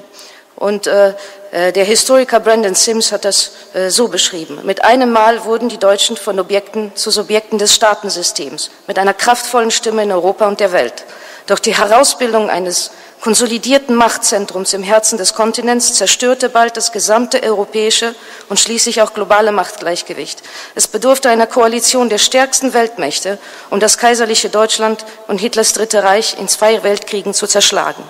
Und der Historiker Brandon Sims hat das so beschrieben. Mit einem Mal wurden die Deutschen von Objekten zu Subjekten des Staatensystems, mit einer kraftvollen Stimme in Europa und der Welt. Doch die Herausbildung eines konsolidierten Machtzentrums im Herzen des Kontinents zerstörte bald das gesamte europäische und schließlich auch globale Machtgleichgewicht. Es bedurfte einer Koalition der stärksten Weltmächte, um das kaiserliche Deutschland und Hitlers Dritte Reich in zwei Weltkriegen zu zerschlagen.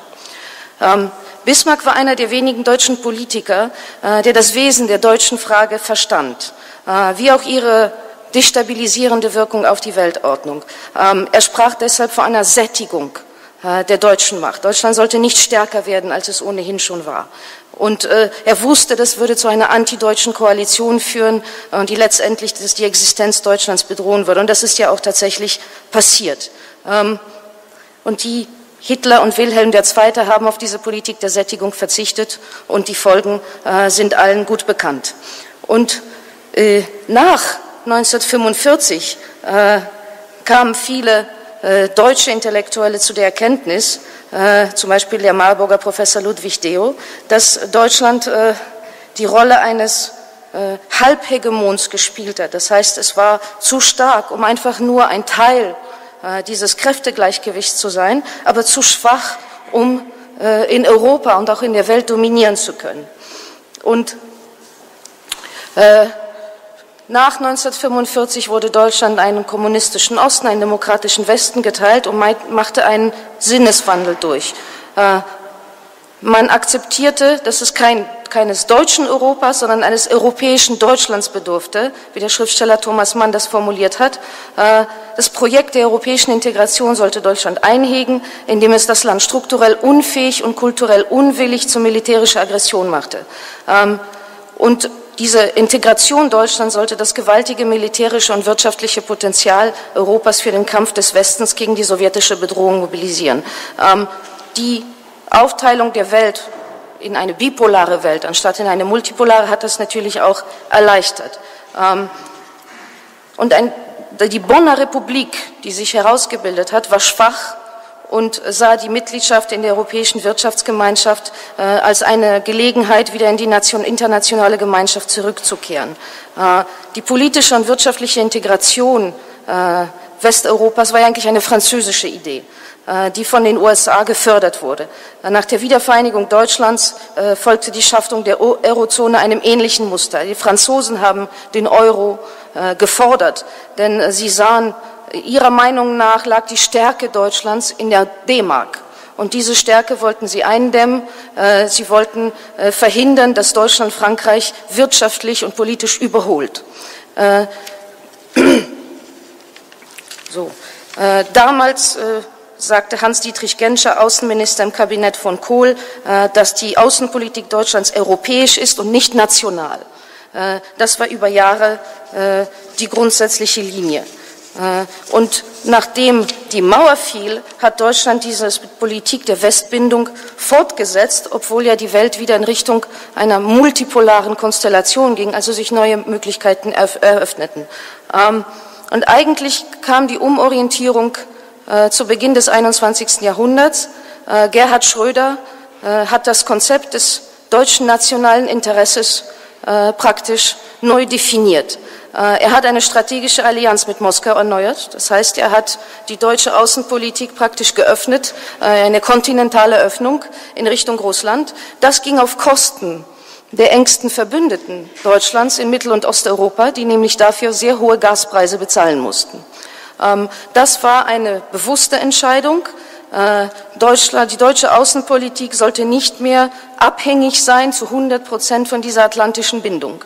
Ähm, Bismarck war einer der wenigen deutschen Politiker, äh, der das Wesen der deutschen Frage verstand, äh, wie auch ihre destabilisierende Wirkung auf die Weltordnung. Ähm, er sprach deshalb von einer Sättigung äh, der deutschen Macht. Deutschland sollte nicht stärker werden, als es ohnehin schon war. Und äh, er wusste, das würde zu einer antideutschen Koalition führen und die letztendlich das die Existenz Deutschlands bedrohen würde. Und das ist ja auch tatsächlich passiert. Ähm, und die Hitler und Wilhelm II. haben auf diese Politik der Sättigung verzichtet und die Folgen äh, sind allen gut bekannt. Und äh, nach 1945 äh, kamen viele äh, deutsche Intellektuelle zu der Erkenntnis, äh, zum Beispiel der Marburger Professor Ludwig Deo, dass Deutschland äh, die Rolle eines äh, Halbhegemons gespielt hat. Das heißt, es war zu stark, um einfach nur ein Teil äh, dieses Kräftegleichgewichts zu sein, aber zu schwach, um äh, in Europa und auch in der Welt dominieren zu können. Und nach 1945 wurde Deutschland einen kommunistischen Osten, einen demokratischen Westen geteilt und machte einen Sinneswandel durch. Äh, man akzeptierte, dass es kein, keines deutschen Europas, sondern eines europäischen Deutschlands bedurfte, wie der Schriftsteller Thomas Mann das formuliert hat. Äh, das Projekt der europäischen Integration sollte Deutschland einhegen, indem es das Land strukturell unfähig und kulturell unwillig zu militärischer Aggression machte. Ähm, und diese Integration Deutschlands sollte das gewaltige militärische und wirtschaftliche Potenzial Europas für den Kampf des Westens gegen die sowjetische Bedrohung mobilisieren. Ähm, die Aufteilung der Welt in eine bipolare Welt anstatt in eine multipolare hat das natürlich auch erleichtert. Ähm, und ein, die Bonner Republik, die sich herausgebildet hat, war schwach und sah die Mitgliedschaft in der Europäischen Wirtschaftsgemeinschaft äh, als eine Gelegenheit, wieder in die Nation, internationale Gemeinschaft zurückzukehren. Äh, die politische und wirtschaftliche Integration äh, Westeuropas war ja eigentlich eine französische Idee. Äh, die von den USA gefördert wurde. Nach der Wiedervereinigung Deutschlands äh, folgte die Schaffung der Eurozone einem ähnlichen Muster. Die Franzosen haben den Euro äh, gefordert, denn sie sahen, ihrer Meinung nach lag die Stärke Deutschlands in der D-Mark. Und diese Stärke wollten sie eindämmen. Sie wollten verhindern, dass Deutschland Frankreich wirtschaftlich und politisch überholt. So. Damals sagte Hans-Dietrich Genscher, Außenminister im Kabinett von Kohl, äh, dass die Außenpolitik Deutschlands europäisch ist und nicht national. Äh, das war über Jahre äh, die grundsätzliche Linie. Und nachdem die Mauer fiel, hat Deutschland diese Politik der Westbindung fortgesetzt, obwohl ja die Welt wieder in Richtung einer multipolaren Konstellation ging, also sich neue Möglichkeiten eröffneten. Ähm, und eigentlich kam die Umorientierung äh, zu Beginn des 21. Jahrhunderts. Äh, Gerhard Schröder äh, hat das Konzept des deutschen nationalen Interesses praktisch neu definiert. Er hat eine strategische Allianz mit Moskau erneuert. Das heißt, er hat die deutsche Außenpolitik praktisch geöffnet, eine kontinentale Öffnung in Richtung Russland. Das ging auf Kosten der engsten Verbündeten Deutschlands in Mittel- und Osteuropa, die nämlich dafür sehr hohe Gaspreise bezahlen mussten. Ähm, das war eine bewusste Entscheidung. Äh, Deutschland, die deutsche Außenpolitik sollte nicht mehr abhängig sein zu 100 Prozent von dieser atlantischen Bindung.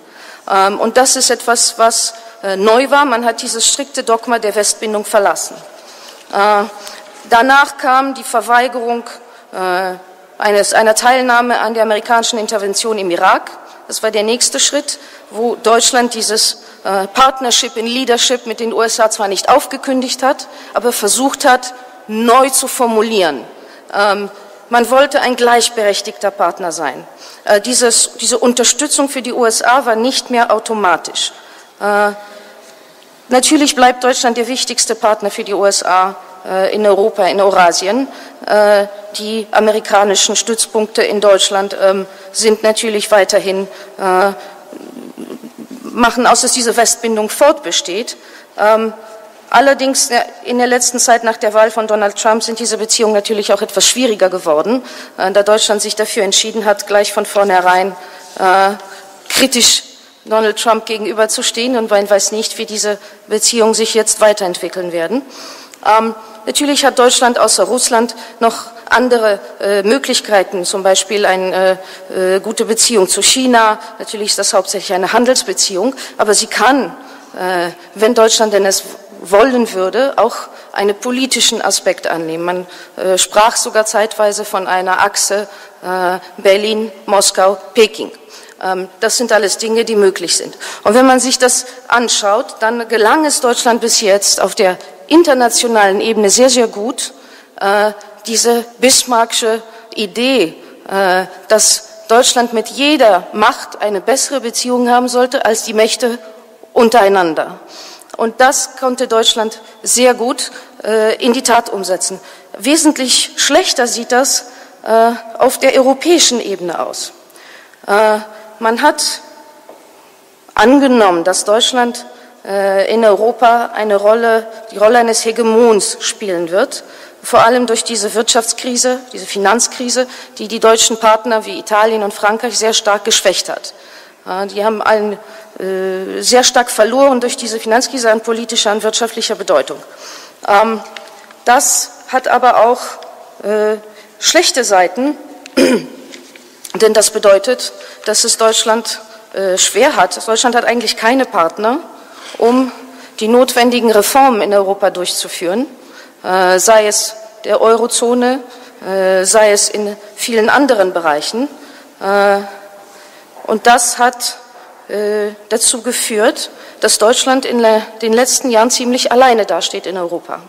Ähm, und das ist etwas, was äh, neu war. Man hat dieses strikte Dogma der Westbindung verlassen. Äh, danach kam die Verweigerung eines, einer Teilnahme an der amerikanischen Intervention im Irak. Das war der nächste Schritt, wo Deutschland dieses äh, Partnership in Leadership mit den USA zwar nicht aufgekündigt hat, aber versucht hat, neu zu formulieren. Ähm, man wollte ein gleichberechtigter Partner sein. Äh, dieses, diese Unterstützung für die USA war nicht mehr automatisch. Äh, natürlich bleibt Deutschland der wichtigste Partner für die USA in Europa, in Eurasien. Die amerikanischen Stützpunkte in Deutschland ähm, sind natürlich weiterhin machen aus, dass diese Westbindung fortbesteht. Allerdings äh, in der letzten Zeit nach der Wahl von Donald Trump sind diese Beziehungen natürlich auch etwas schwieriger geworden, äh, da Deutschland sich dafür entschieden hat, gleich von vornherein äh, kritisch Donald Trump gegenüberzustehen und man weiß nicht, wie diese Beziehungen sich jetzt weiterentwickeln werden. Ähm, natürlich hat Deutschland außer Russland noch andere äh, Möglichkeiten, zum Beispiel eine äh, äh, gute Beziehung zu China. Natürlich ist das hauptsächlich eine Handelsbeziehung, aber sie kann, wenn Deutschland denn es wollen würde, auch einen politischen Aspekt annehmen. Man äh, sprach sogar zeitweise von einer Achse äh, Berlin, Moskau, Peking. Ähm, das sind alles Dinge, die möglich sind. Und wenn man sich das anschaut, dann gelang es Deutschland bis jetzt auf der internationalen Ebene sehr, sehr gut, diese bismarckische Idee, äh, dass Deutschland mit jeder Macht eine bessere Beziehung haben sollte als die Mächte untereinander. Und das konnte Deutschland sehr gut äh, in die Tat umsetzen. Wesentlich schlechter sieht das äh, auf der europäischen Ebene aus. Man hat angenommen, dass Deutschland in Europa eine Rolle, die Rolle eines Hegemons spielen wird vor allem durch diese Wirtschaftskrise, diese Finanzkrise, die die deutschen Partner wie Italien und Frankreich sehr stark geschwächt hat. Die haben äh, sehr stark verloren durch diese Finanzkrise an politischer und wirtschaftlicher Bedeutung. Ähm, das hat aber auch äh, schlechte Seiten, denn das bedeutet, dass es Deutschland äh, schwer hat. Deutschland hat eigentlich keine Partner, um die notwendigen Reformen in Europa durchzuführen, äh, sei es der Eurozone, äh, sei es in vielen anderen Bereichen. Äh, und das hat äh, dazu geführt, dass Deutschland in den letzten Jahren ziemlich alleine dasteht in Europa.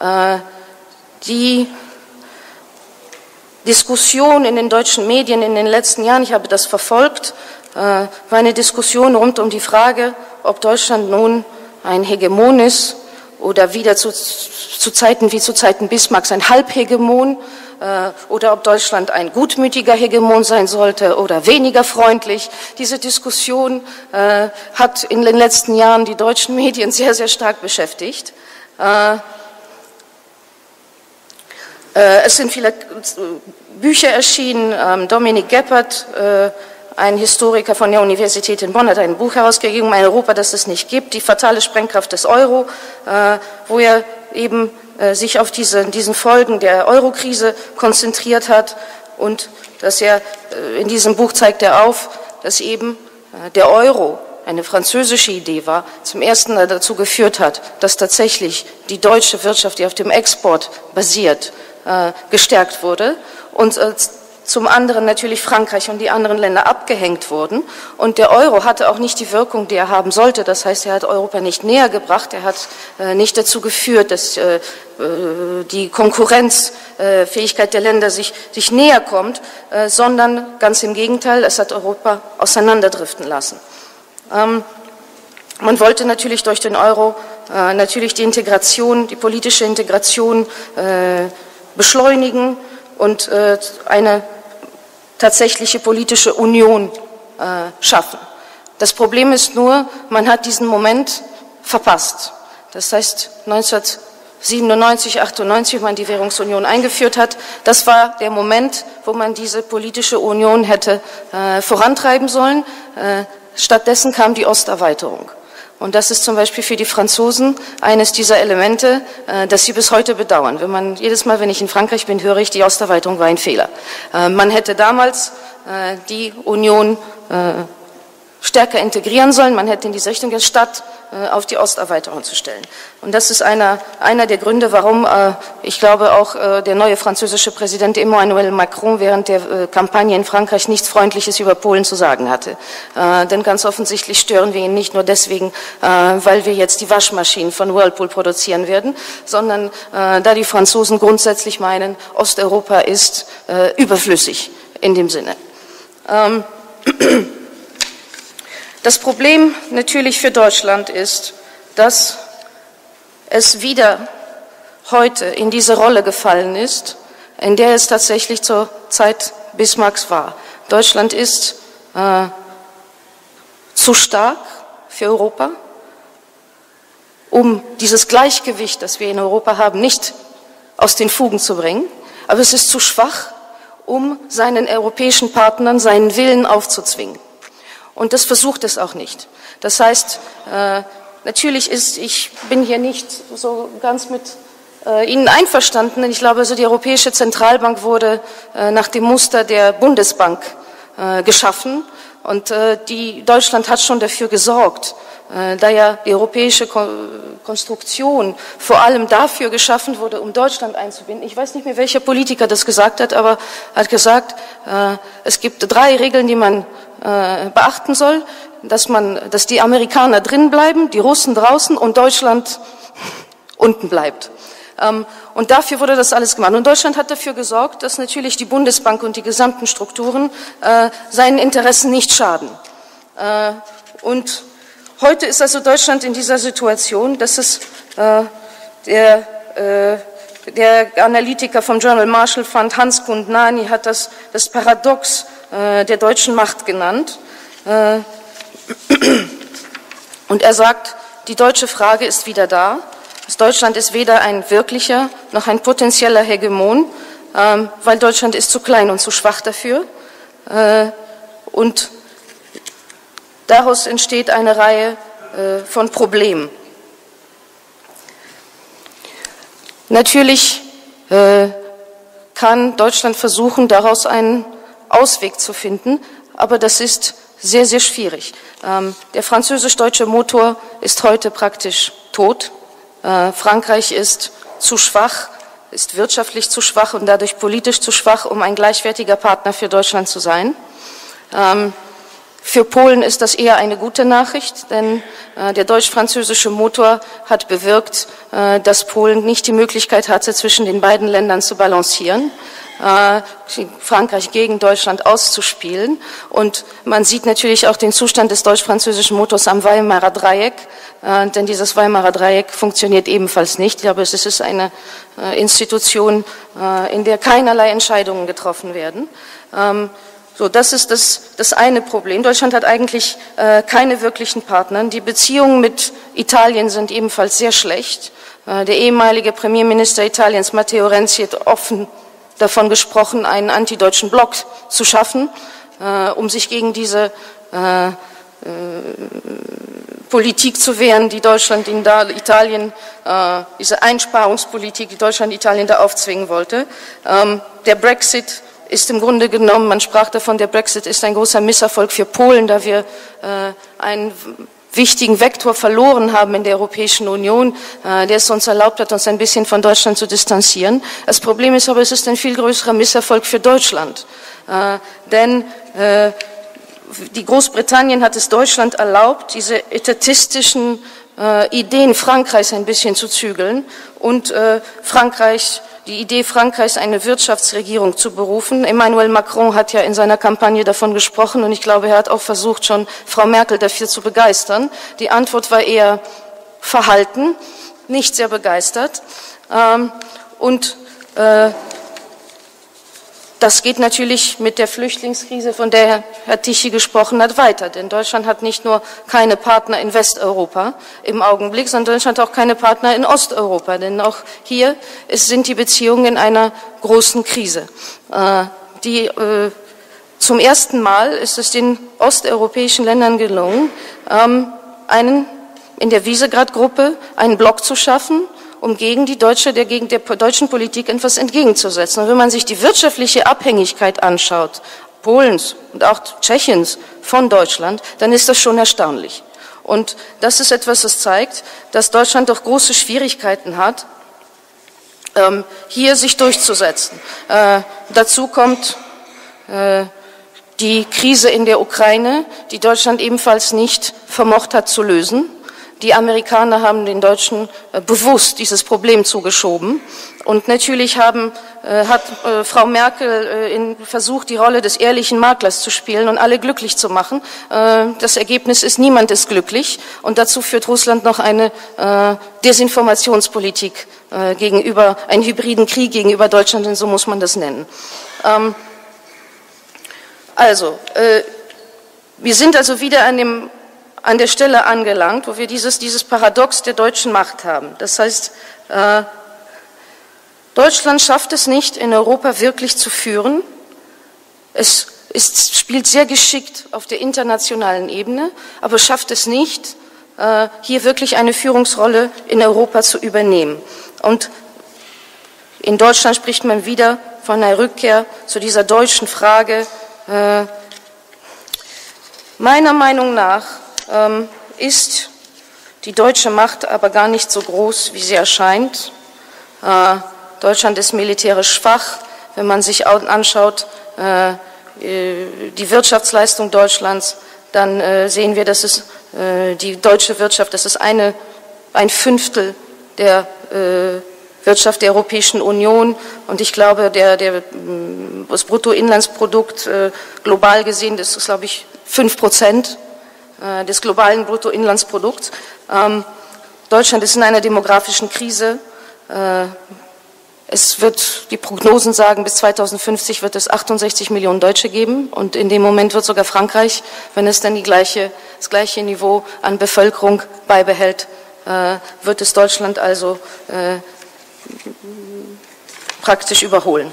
Äh, die Diskussion in den deutschen Medien in den letzten Jahren, ich habe das verfolgt, äh, war eine Diskussion rund um die Frage, ob Deutschland nun ein Hegemon ist oder wieder zu, zu Zeiten wie zu Zeiten Bismarcks ein Halbhegemon äh, oder ob Deutschland ein gutmütiger Hegemon sein sollte oder weniger freundlich. Diese Diskussion äh, hat in den letzten Jahren die deutschen Medien sehr, sehr stark beschäftigt. Äh, äh, es sind viele Bücher erschienen. Ähm, Dominik Geppert, äh, ein Historiker von der Universität in Bonn, hat ein Buch herausgegeben, ein Europa, das es nicht gibt, die fatale Sprengkraft des Euro, äh, wo er eben sich auf diese, diesen Folgen der Eurokrise konzentriert hat und dass er in diesem Buch zeigt er auf, dass eben der Euro eine französische Idee war, zum ersten dazu geführt hat, dass tatsächlich die deutsche Wirtschaft, die auf dem Export basiert, äh, gestärkt wurde. Und äh, zum anderen natürlich Frankreich und die anderen Länder abgehängt wurden. Und der Euro hatte auch nicht die Wirkung, die er haben sollte. Das heißt, er hat Europa nicht näher gebracht, er hat äh, nicht dazu geführt, dass äh, äh die Konkurrenzfähigkeit der Länder sich, sich näher kommt, sondern ganz im Gegenteil, es hat Europa auseinanderdriften lassen. Ähm, man wollte natürlich durch den Euro natürlich die Integration, die politische Integration beschleunigen und eine tatsächliche politische Union äh, schaffen. Das Problem ist nur, man hat diesen Moment verpasst. Das heißt, 1997, 98, wo man die Währungsunion eingeführt hat, das war der Moment, wo man diese politische Union hätte äh, vorantreiben sollen. Äh, stattdessen kam die Osterweiterung. Und das ist zum Beispiel für die Franzosen eines dieser Elemente, äh, das sie bis heute bedauern. Wenn man jedes Mal, wenn ich in Frankreich bin, höre ich, die Osterweiterung war ein Fehler. Äh, man hätte damals äh, die Union stärker integrieren sollen. Man hätte in diese Richtung jetzt statt äh, auf die Osterweiterung zu stellen. Und das ist einer, einer der Gründe, warum äh, ich glaube auch äh, der neue französische Präsident Emmanuel Macron während der Kampagne in Frankreich nichts Freundliches über Polen zu sagen hatte. Denn ganz offensichtlich stören wir ihn nicht nur deswegen, weil wir jetzt die Waschmaschinen von Whirlpool produzieren werden, sondern da die Franzosen grundsätzlich meinen, Osteuropa ist überflüssig in dem Sinne. Ähm, das Problem natürlich für Deutschland ist, dass es wieder heute in diese Rolle gefallen ist, in der es tatsächlich zur Zeit Bismarcks war. Deutschland ist äh, zu stark für Europa, um dieses Gleichgewicht, das wir in Europa haben, nicht aus den Fugen zu bringen, aber es ist zu schwach, um seinen europäischen Partnern seinen Willen aufzuzwingen. Und das versucht es auch nicht. Das heißt, äh, natürlich ist, ich bin hier nicht so ganz mit äh, Ihnen einverstanden, denn ich glaube, also die Europäische Zentralbank wurde äh, nach dem Muster der Bundesbank äh, geschaffen. Und äh, die, Deutschland hat schon dafür gesorgt, äh, da ja die europäische Konstruktion vor allem dafür geschaffen wurde, um Deutschland einzubinden. Ich weiß nicht mehr, welcher Politiker das gesagt hat, aber er hat gesagt, es gibt drei Regeln, die man äh, beachten soll, dass man, dass die Amerikaner drin bleiben, die Russen draußen und Deutschland unten bleibt. Ähm, und dafür wurde das alles gemacht. Und Deutschland hat dafür gesorgt, dass natürlich die Bundesbank und die gesamten Strukturen seinen Interessen nicht schaden. Und Heute ist also Deutschland in dieser Situation, dass es äh, der, äh, der Analytiker vom Journal Marshall Fund, Hans Kundnani, hat das das Paradox äh, der deutschen Macht genannt. Äh, und er sagt, die deutsche Frage ist wieder da. Deutschland ist weder ein wirklicher noch ein potenzieller Hegemon, ähm, weil Deutschland ist zu klein und zu schwach dafür. Äh, und daraus entsteht eine Reihe von Problemen. Natürlich kann Deutschland versuchen, daraus einen Ausweg zu finden, aber das ist sehr, sehr schwierig. Ähm, der französisch-deutsche Motor ist heute praktisch tot. Äh, Frankreich ist zu schwach, ist wirtschaftlich zu schwach und dadurch politisch zu schwach, um ein gleichwertiger Partner für Deutschland zu sein. Ähm, für Polen ist das eher eine gute Nachricht, denn äh, der deutsch-französische Motor hat bewirkt, äh, dass Polen nicht die Möglichkeit hatte, zwischen den beiden Ländern zu balancieren. Äh, Frankreich gegen Deutschland auszuspielen. Und man sieht natürlich auch den Zustand des deutsch-französischen Motors am Weimarer Dreieck, äh, denn dieses Weimarer Dreieck funktioniert ebenfalls nicht. Ich glaube, es ist eine äh, Institution, in der keinerlei Entscheidungen getroffen werden. Ähm, so, das ist das, das eine Problem. Deutschland hat eigentlich äh, keine wirklichen Partner. Die Beziehungen mit Italien sind ebenfalls sehr schlecht. Äh, der ehemalige Premierminister Italiens, Matteo Renzi, hat offen davon gesprochen, einen antideutschen Block zu schaffen, äh, um sich gegen diese äh, äh, Politik zu wehren, die Deutschland in da, Italien, äh, diese Einsparungspolitik, die Deutschland Italien da aufzwingen wollte. Ähm, der Brexit ist im Grunde genommen, man sprach davon, der Brexit ist ein großer Misserfolg für Polen, da wir äh, einen wichtigen Vektor verloren haben in der Europäischen Union, äh, der es uns erlaubt hat, uns ein bisschen von Deutschland zu distanzieren. Das Problem ist aber, es ist ein viel größerer Misserfolg für Deutschland. Äh, denn äh, die Großbritannien hat es Deutschland erlaubt, diese etatistischen Ideen Frankreichs ein bisschen zu zügeln und Frankreich die Idee Frankreichs, eine Wirtschaftsregierung zu berufen. Emmanuel Macron hat ja in seiner Kampagne davon gesprochen und ich glaube, er hat auch versucht, schon Frau Merkel dafür zu begeistern. Die Antwort war eher verhalten, nicht sehr begeistert. Ähm, und äh, das geht natürlich mit der Flüchtlingskrise, von der Herr Tichy gesprochen hat, weiter. Denn Deutschland hat nicht nur keine Partner in Westeuropa im Augenblick, sondern Deutschland hat auch keine Partner in Osteuropa. Denn auch hier sind die Beziehungen in einer großen Krise. Äh, die, äh, zum ersten Mal ist es den osteuropäischen Ländern gelungen, ähm, einen in der Wiesegrad-Gruppe einen Block zu schaffen, um gegen die deutsche, der gegen der deutschen Politik etwas entgegenzusetzen. Und wenn man sich die wirtschaftliche Abhängigkeit anschaut, Polens und auch Tschechiens von Deutschland, dann ist das schon erstaunlich. Und das ist etwas, das zeigt, dass Deutschland doch große Schwierigkeiten hat, ähm, hier sich durchzusetzen. Äh, dazu kommt äh, die Krise in der Ukraine, die Deutschland ebenfalls nicht vermocht hat zu lösen. Die Amerikaner haben den Deutschen äh, bewusst dieses Problem zugeschoben. Und natürlich haben, äh, hat äh, Frau Merkel versucht, die Rolle des ehrlichen Maklers zu spielen und alle glücklich zu machen. das Ergebnis ist, niemand ist glücklich. Und dazu führt Russland noch eine Desinformationspolitik gegenüber, einen hybriden Krieg gegenüber Deutschland, denn so muss man das nennen. Ähm, also, wir sind also wieder an dem an der Stelle angelangt, wo wir dieses, dieses Paradox der deutschen Macht haben. Das heißt, äh, Deutschland schafft es nicht, in Europa wirklich zu führen. Es ist, spielt sehr geschickt auf der internationalen Ebene, aber schafft es nicht, äh, hier wirklich eine Führungsrolle in Europa zu übernehmen. Und in Deutschland spricht man wieder von einer Rückkehr zu dieser deutschen Frage. Äh, meiner Meinung nach ähm, ist die deutsche Macht aber gar nicht so groß, wie sie erscheint. Äh, Deutschland ist militärisch schwach. Wenn man sich anschaut, äh, äh, die Wirtschaftsleistung Deutschlands, dann äh, sehen wir, dass es äh, die deutsche Wirtschaft, das ist eine, ein Fünftel der äh, Wirtschaft der Europäischen Union. Und ich glaube, der, der, das Bruttoinlandsprodukt global gesehen, das ist, glaube ich, fünf Prozent des globalen Bruttoinlandsprodukts. Ähm, Deutschland ist in einer demografischen Krise. Äh, es wird, die Prognosen sagen, bis 2050 wird es 68 Millionen Deutsche geben und in dem Moment wird sogar Frankreich, wenn es dann gleiche, das gleiche Niveau an Bevölkerung beibehält, äh, wird es Deutschland also praktisch überholen.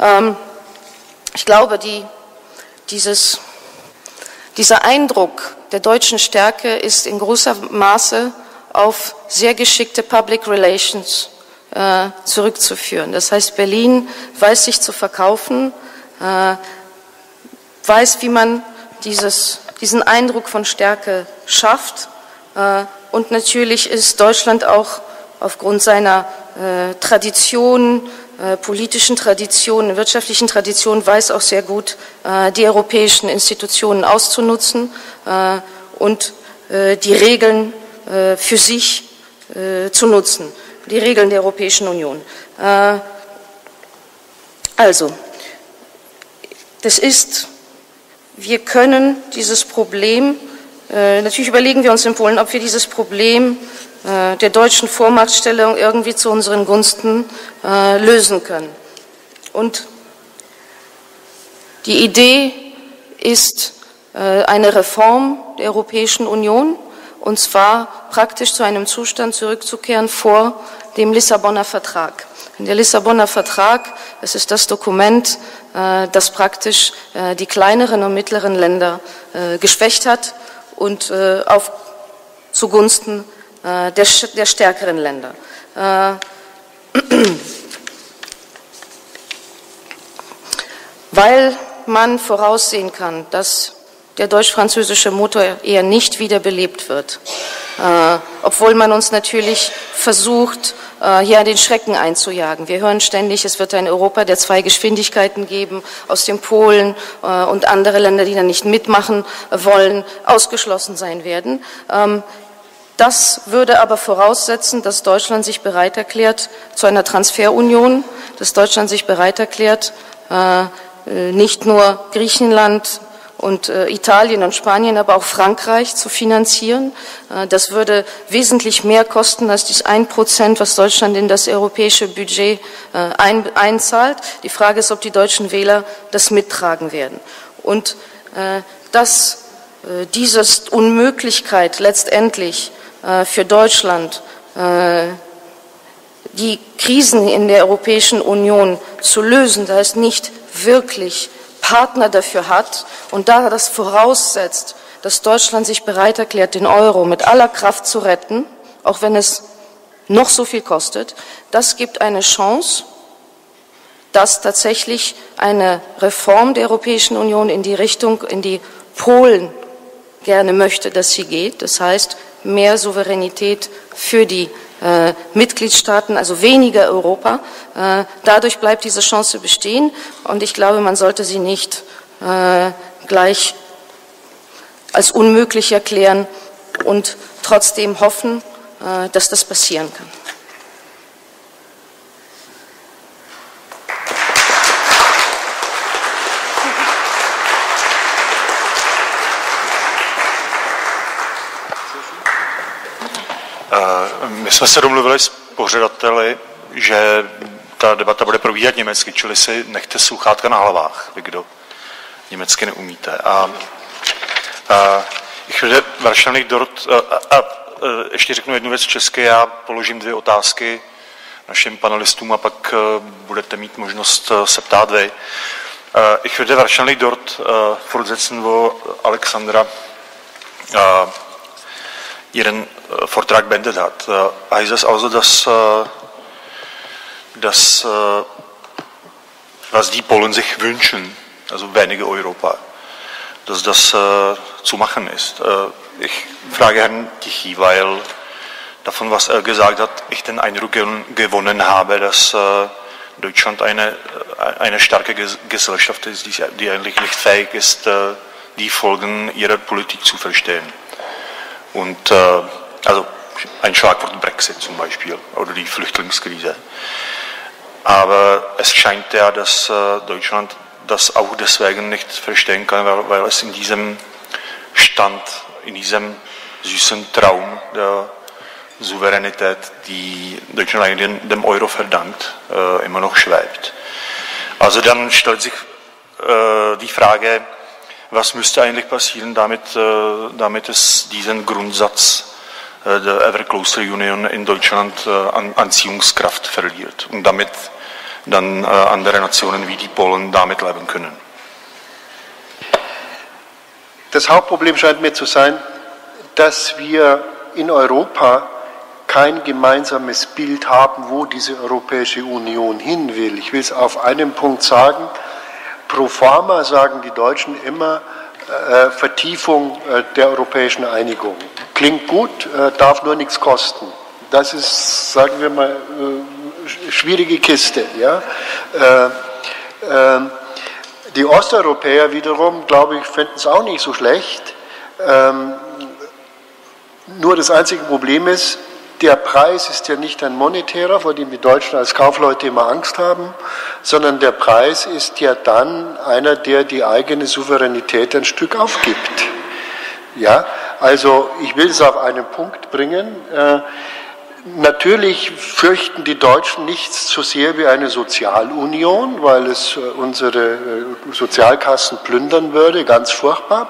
Ähm, ich glaube, die, dieses dieser Eindruck der deutschen Stärke ist in großer Maße auf sehr geschickte Public Relations äh, zurückzuführen. Das heißt, Berlin weiß sich zu verkaufen, äh, weiß, wie man dieses, diesen Eindruck von Stärke schafft. Äh, und natürlich ist Deutschland auch aufgrund seiner äh, Tradition, politischen Traditionen, wirtschaftlichen Traditionen, weiß auch sehr gut, äh, die europäischen Institutionen auszunutzen äh, und äh, die Regeln für sich zu nutzen die Regeln der Europäischen Union. Äh, also, das ist, wir können dieses Problem, äh, natürlich überlegen wir uns in Polen, ob wir dieses Problem äh, der deutschen Vormachtstellung irgendwie zu unseren Gunsten lösen können. Und die Idee ist eine Reform der Europäischen Union, und zwar praktisch zu einem Zustand zurückzukehren vor dem Lissabonner Vertrag. Der Lissabonner Vertrag, es ist das Dokument, äh, das praktisch äh, die kleineren und mittleren Länder äh, geschwächt hat und auf zugunsten der, der stärkeren Länder. Weil man voraussehen kann, dass der deutsch-französische Motor eher nicht wiederbelebt wird. Äh, obwohl man uns natürlich versucht, äh, hier den Schrecken einzujagen. Wir hören ständig, es wird ein Europa der zwei Geschwindigkeiten geben, aus dem Polen äh, und andere Länder, die da nicht mitmachen wollen, ausgeschlossen sein werden. Ähm, das würde aber voraussetzen, dass Deutschland sich bereit erklärt zu einer Transferunion, dass Deutschland sich bereit erklärt, äh, nicht nur Griechenland, und äh, Italien und Spanien, aber auch Frankreich zu finanzieren. Äh, das würde wesentlich mehr kosten als das ein Prozent, was Deutschland in das europäische Budget äh, ein, einzahlt. Die Frage ist, ob die deutschen Wähler das mittragen werden. Und äh, dass äh, diese Unmöglichkeit letztendlich äh, für Deutschland äh, die Krisen in der Europäischen Union zu lösen, da es nicht wirklich Partner dafür hat und da das voraussetzt, dass Deutschland sich bereit erklärt, den Euro mit aller Kraft zu retten, auch wenn es noch so viel kostet, das gibt eine Chance, dass tatsächlich eine Reform der Europäischen Union in die Richtung, in die Polen gerne möchte, dass sie geht. Das heißt, mehr Souveränität für die äh, Mitgliedstaaten, also weniger Europa. Äh, dadurch bleibt diese Chance bestehen und ich glaube, man sollte sie nicht äh, gleich als unmöglich erklären und trotzdem hoffen, äh, dass das passieren kann. My jsme se domluvili s pořadateli, že ta debata bude probíhat německy, čili si nechte sluchátka na hlavách, vy kdo německy neumíte. A, a würde wahrscheinlich dort, a, a, a ještě řeknu jednu věc česky, já položím dvě otázky našim panelistům a pak budete mít možnost se ptát vy. Ich würde wahrscheinlich dort fortsetzen, wo Alexandra ihren Vortrag beendet hat. Heißt das also, dass, dass was die Polen sich wünschen, also weniger Europa, dass das zu machen ist? Ich frage Herrn Tichy, weil davon, was er gesagt hat, ich den Eindruck gewonnen habe, dass Deutschland eine, eine starke Gesellschaft ist, die eigentlich nicht fähig ist, die Folgen ihrer Politik zu verstehen. Und also ein Schlagwort Brexit zum Beispiel oder die Flüchtlingskrise. Aber es scheint ja, dass äh, Deutschland das auch deswegen nicht verstehen kann, weil, weil, es in diesem Stand, in diesem süßen Traum der Souveränität, die Deutschland eigentlich dem Euro verdankt, äh, immer noch schwebt. Also dann stellt sich äh, die Frage, was müsste eigentlich passieren, damit, damit es diesen Grundsatz der Ever Closer Union in Deutschland an Anziehungskraft verliert und damit dann andere Nationen wie die Polen damit leben können. das Hauptproblem scheint mir zu sein, dass wir in Europa kein gemeinsames Bild haben, wo diese Europäische Union hin will. Ich will es auf einen Punkt sagen. Pro forma sagen die Deutschen immer äh, Vertiefung äh, der europäischen Einigung. Klingt gut, äh, darf nur nichts kosten. Das ist, sagen wir mal, äh, schwierige Kiste. Ja? Äh, ähm, die Osteuropäer wiederum, glaube ich, fänden es auch nicht so schlecht. Ähm, nur das einzige Problem ist, der Preis ist ja nicht ein monetärer, vor dem die Deutschen als Kaufleute immer Angst haben, sondern der Preis ist ja dann einer, der die eigene Souveränität ein Stück aufgibt. Ja, also ich will es auf einen Punkt bringen. Äh, natürlich fürchten die Deutschen nichts so sehr wie eine Sozialunion, weil es äh, unsere äh, Sozialkassen plündern würde, ganz furchtbar.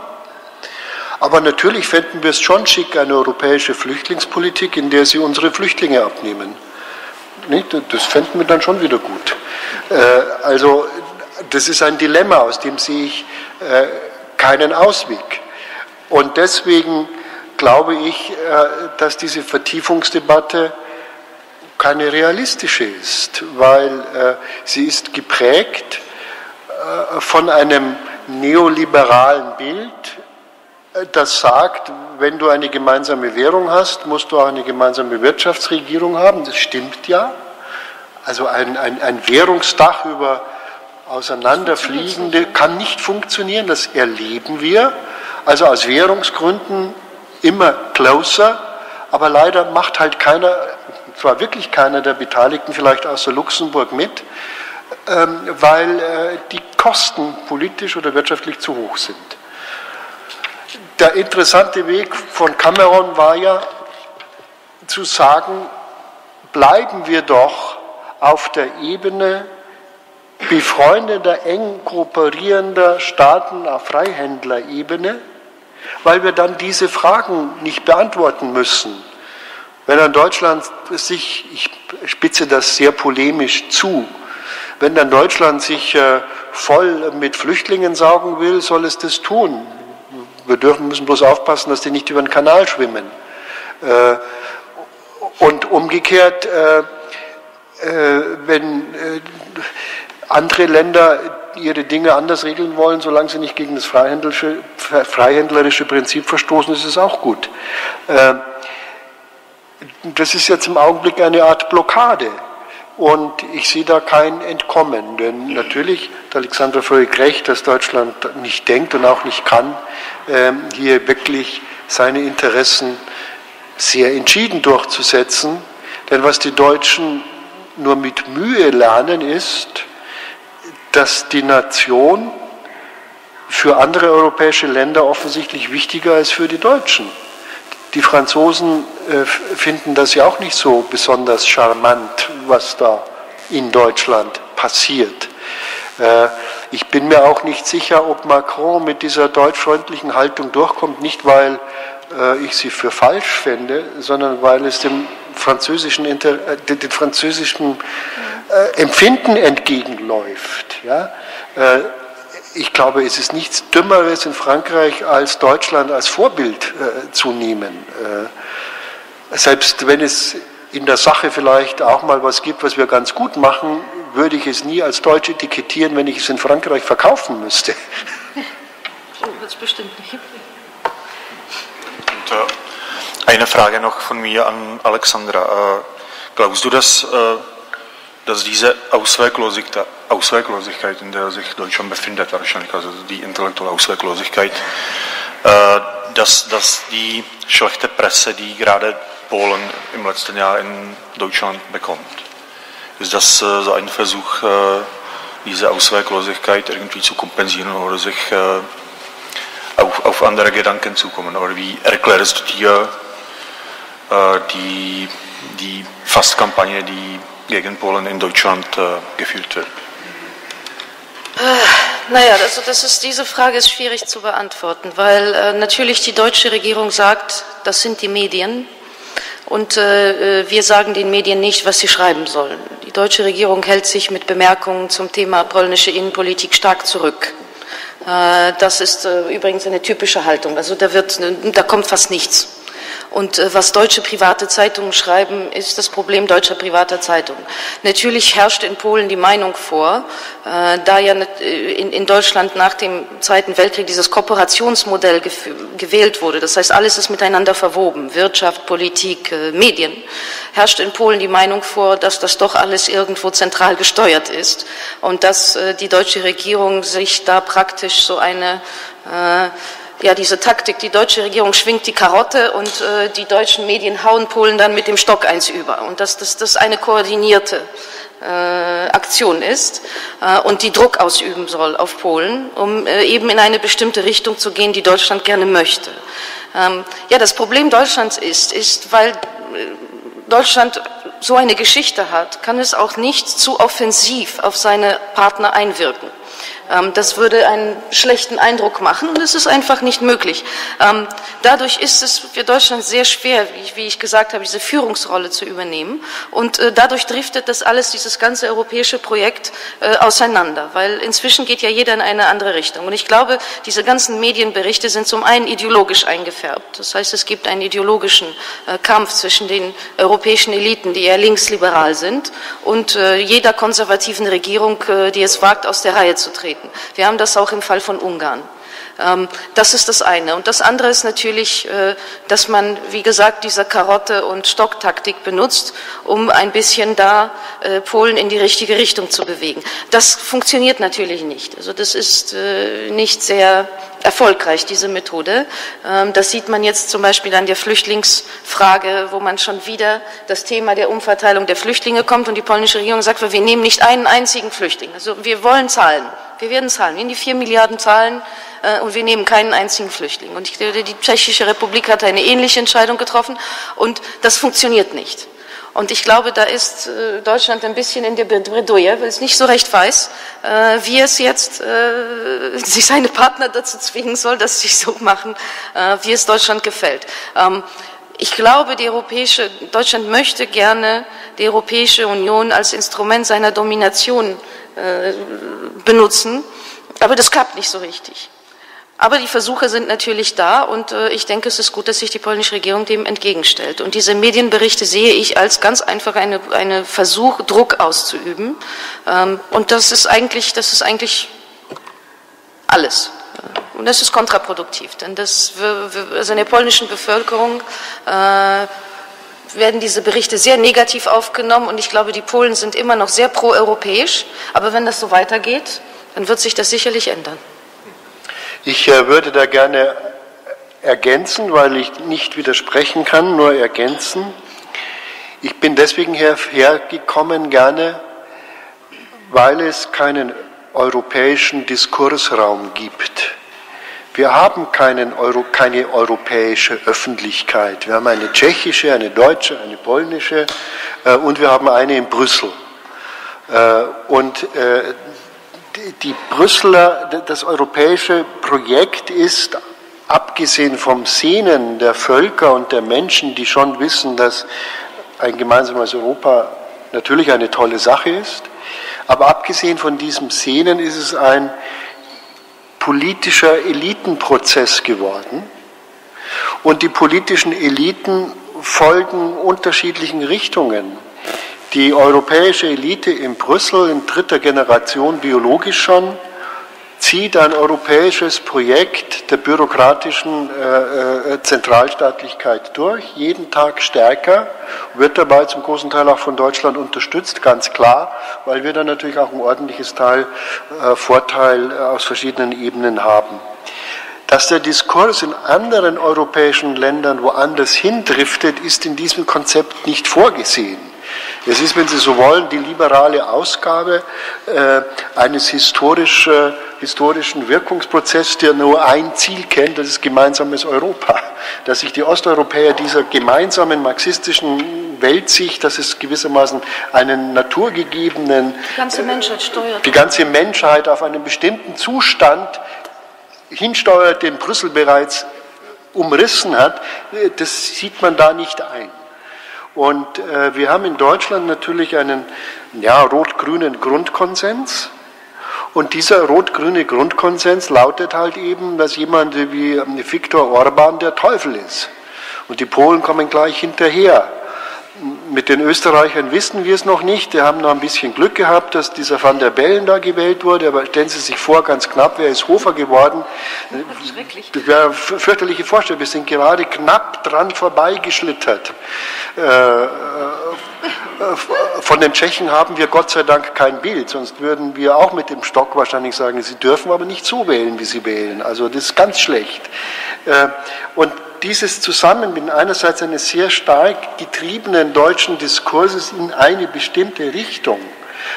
Aber natürlich fänden wir es schon schick, eine europäische Flüchtlingspolitik, in der sie unsere Flüchtlinge abnehmen. Das fänden wir dann schon wieder gut. Also das ist ein Dilemma, aus dem sehe ich keinen Ausweg. Und deswegen glaube ich, äh, dass diese Vertiefungsdebatte keine realistische ist, weil sie ist geprägt von einem neoliberalen Bild, das sagt, wenn du eine gemeinsame Währung hast, musst du auch eine gemeinsame Wirtschaftsregierung haben. Das stimmt ja. Also ein, ein, ein Währungsdach über auseinanderfliegende kann nicht funktionieren, das erleben wir. Also aus Währungsgründen immer closer, aber leider macht halt keiner, zwar wirklich keiner der Beteiligten, vielleicht außer Luxemburg mit, ähm, weil äh, die Kosten politisch oder wirtschaftlich zu hoch sind. Der interessante Weg von Cameron war ja zu sagen, bleiben wir doch auf der Ebene befreundeter, eng kooperierender Staaten auf Freihändlerebene, weil wir dann diese Fragen nicht beantworten müssen. Wenn dann Deutschland sich, ich spitze das sehr polemisch zu, wenn dann Deutschland sich äh, voll mit Flüchtlingen saugen will, soll es das tun. Wir dürfen, müssen bloß aufpassen, dass die nicht über den Kanal schwimmen. Äh, und umgekehrt, äh, wenn andere Länder ihre Dinge anders regeln wollen, solange sie nicht gegen das freihändlerische Prinzip verstoßen, ist es auch gut. Das ist jetzt im Augenblick eine Art Blockade. Und ich sehe da kein Entkommen, denn natürlich hat Alexander völlig recht, dass Deutschland nicht denkt und auch nicht kann, ähm, hier wirklich seine Interessen sehr entschieden durchzusetzen. Denn was die Deutschen nur mit Mühe lernen, ist, dass die Nation für andere europäische Länder offensichtlich wichtiger ist für die Deutschen. Die Franzosen äh, finden das ja auch nicht so besonders charmant, was da in Deutschland passiert. Äh, ich bin mir auch nicht sicher, ob Macron mit dieser deutschfreundlichen Haltung durchkommt, nicht weil äh, ich sie für falsch fände, sondern weil es dem französischen, dem französischen Empfinden entgegenläuft. Ja? ich glaube, es ist nichts Dümmeres in Frankreich als Deutschland als Vorbild äh, zu nehmen. Äh, selbst wenn es in der Sache vielleicht auch mal was gibt, was wir ganz gut machen, würde ich es nie als Deutsch etikettieren, wenn ich es in Frankreich verkaufen müsste. So wird es bestimmt nicht. Und, äh, eine Frage noch von mir an Alexandra. Glaubst du, dass dass diese Ausweglosigkeit, in der sich Deutschland befindet, wahrscheinlich, also die intellektuelle Ausweglosigkeit, dass, dass die schlechte Presse, die gerade Polen im letzten Jahr in Deutschland bekommt, ist das so ein Versuch, diese Ausweglosigkeit irgendwie zu kompensieren oder sich auf, auf andere Gedanken zu kommen? Oder wie erklärst du dir die, die Fastkampagne, die gegen Polen in Deutschland äh, geführt wird? Äh, naja, also das ist, diese Frage ist schwierig zu beantworten, weil äh, natürlich die deutsche Regierung sagt, das sind die Medien und äh, äh, wir sagen den Medien nicht, was sie schreiben sollen. Die deutsche Regierung hält sich mit Bemerkungen zum Thema polnische Innenpolitik stark zurück. Äh, das ist äh, übrigens eine typische Haltung. Also da, wird, da kommt fast nichts. Und äh, was deutsche private Zeitungen schreiben, ist das Problem deutscher privater Zeitungen. Natürlich herrscht in Polen die Meinung vor, äh, da ja äh, in, in, Deutschland nach dem Zweiten Weltkrieg dieses Kooperationsmodell gewählt wurde, das heißt, alles ist miteinander verwoben, Wirtschaft, Politik, äh, Medien, herrscht in Polen die Meinung vor, dass das doch alles irgendwo zentral gesteuert ist und dass äh, die deutsche Regierung sich da praktisch so eine äh, ja, diese Taktik, die deutsche Regierung schwingt die Karotte und äh, die deutschen Medien hauen Polen dann mit dem Stock eins über. Und dass das, das eine koordinierte äh, Aktion ist äh, und die Druck ausüben soll auf Polen, um äh, eben in eine bestimmte Richtung zu gehen, die Deutschland gerne möchte. Ähm, ja, das Problem Deutschlands ist, ist, weil äh, Deutschland so eine Geschichte hat, kann es auch nicht zu offensiv auf seine Partner einwirken. Ähm, das würde einen schlechten Eindruck machen und es ist einfach nicht möglich. Ähm, dadurch ist es für Deutschland sehr schwer, wie ich gesagt habe, diese Führungsrolle zu übernehmen. Und äh, dadurch driftet das alles, dieses ganze europäische Projekt äh, auseinander, weil inzwischen geht ja jeder in eine andere Richtung. Und ich glaube, diese ganzen Medienberichte sind zum einen ideologisch eingefärbt. Das heißt, es gibt einen ideologischen äh, Kampf zwischen den europäischen Eliten, die eher linksliberal sind, und jeder konservativen Regierung, die es wagt, aus der Reihe zu treten treten. Wir haben das auch im Fall von Ungarn. Ähm, das ist das eine. Und das andere ist natürlich, äh, dass man, wie gesagt, diese Karotte- und Stocktaktik benutzt, um ein bisschen da äh, Polen in die richtige Richtung zu bewegen. Das funktioniert natürlich nicht. Also das ist äh, nicht sehr erfolgreich, diese Methode. Ähm, das sieht man jetzt zum Beispiel an der Flüchtlingsfrage, wo man schon wieder das Thema der Umverteilung der Flüchtlinge kommt und die polnische Regierung sagt, wir nehmen nicht einen einzigen Flüchtling. Also wir wollen zahlen. Wir werden zahlen. Wir werden die vier Milliarden zahlen und wir nehmen keinen einzigen Flüchtling. Und ich, die Tschechische Republik hat eine ähnliche Entscheidung getroffen und das funktioniert nicht. Und ich glaube, da ist äh, Deutschland ein bisschen in der Bredouille, weil es nicht so recht weiß, äh, wie es jetzt äh, sich seine Partner dazu zwingen soll, dass sie so machen, wie es Deutschland gefällt. Ähm, ich glaube, die europäische, Deutschland möchte gerne die Europäische Union als Instrument seiner Domination benutzen, aber das klappt nicht so richtig. Aber die Versuche sind natürlich da und äh, ich denke, es ist gut, dass sich die polnische Regierung dem entgegenstellt. Und diese Medienberichte sehe ich als ganz einfach eine, eine Versuch, Druck auszuüben. Ähm, und das ist eigentlich, das ist eigentlich alles. Und das ist kontraproduktiv, denn das, also in der polnischen Bevölkerung äh, werden diese Berichte sehr negativ aufgenommen und ich glaube, die Polen sind immer noch sehr proeuropäisch. Aber wenn das so weitergeht, dann wird sich das sicherlich ändern. Ich äh, würde da gerne ergänzen, weil ich nicht widersprechen kann, nur ergänzen. Ich bin deswegen hergekommen gerne, weil es keinen europäischen Diskursraum gibt. Wir haben keinen Euro, keine europäische Öffentlichkeit. Wir haben eine tschechische, eine deutsche, eine polnische äh, und wir haben eine in Brüssel. Äh, und äh, die Brüsseler, das europäische Projekt ist, abgesehen vom Sehnen der Völker und der Menschen, die schon wissen, dass ein gemeinsames Europa natürlich eine tolle Sache ist, aber abgesehen von diesem Sehnen ist es ein politischer Elitenprozess geworden. Und die politischen Eliten folgen unterschiedlichen Richtungen die europäische Elite in Brüssel in dritter Generation biologisch schon zieht ein europäisches Projekt der bürokratischen äh, äh, Zentralstaatlichkeit durch, jeden Tag stärker, wird dabei zum großen Teil auch von Deutschland unterstützt, ganz klar, weil wir dann natürlich auch ein ordentliches Teil äh, Vorteil äh, aus verschiedenen Ebenen haben. Dass der Diskurs in anderen europäischen Ländern woanders hindriftet, ist in diesem Konzept nicht vorgesehen. Es ist, wenn Sie so wollen, die liberale Ausgabe äh, eines historisch, äh, historischen Wirkungsprozesses, der nur ein Ziel kennt, das ist gemeinsames Europa. Dass sich die Osteuropäer dieser gemeinsamen marxistischen Weltsicht, dass es gewissermaßen einen naturgegebenen, die ganze Menschheit steuert, die ganze Menschheit auf einen bestimmten Zustand hinsteuert, den Brüssel bereits umrissen hat, äh, das sieht man da nicht ein. Und äh, wir haben in Deutschland natürlich einen ja, rot-grünen Grundkonsens. Und dieser rot-grüne Grundkonsens lautet halt eben, dass jemand wie Viktor Orban der Teufel ist. Und die Polen kommen gleich hinterher. Mit den Österreichern wissen wir es noch nicht. Die haben noch ein bisschen Glück gehabt, dass dieser Van der Bellen da gewählt wurde. Aber stellen Sie sich vor, ganz knapp, wer ist Hofer geworden? Das wäre eine fürchterliche Vorstellung. Wir sind gerade knapp dran vorbeigeschlittert. Äh, äh, von den Tschechen haben wir Gott sei Dank kein Bild, sonst würden wir auch mit dem Stock wahrscheinlich sagen, sie dürfen aber nicht so wählen, wie sie wählen. Also das ist ganz schlecht. Äh, und dieses Zusammenbinden einerseits eines sehr stark getriebenen deutschen Diskurses in eine bestimmte Richtung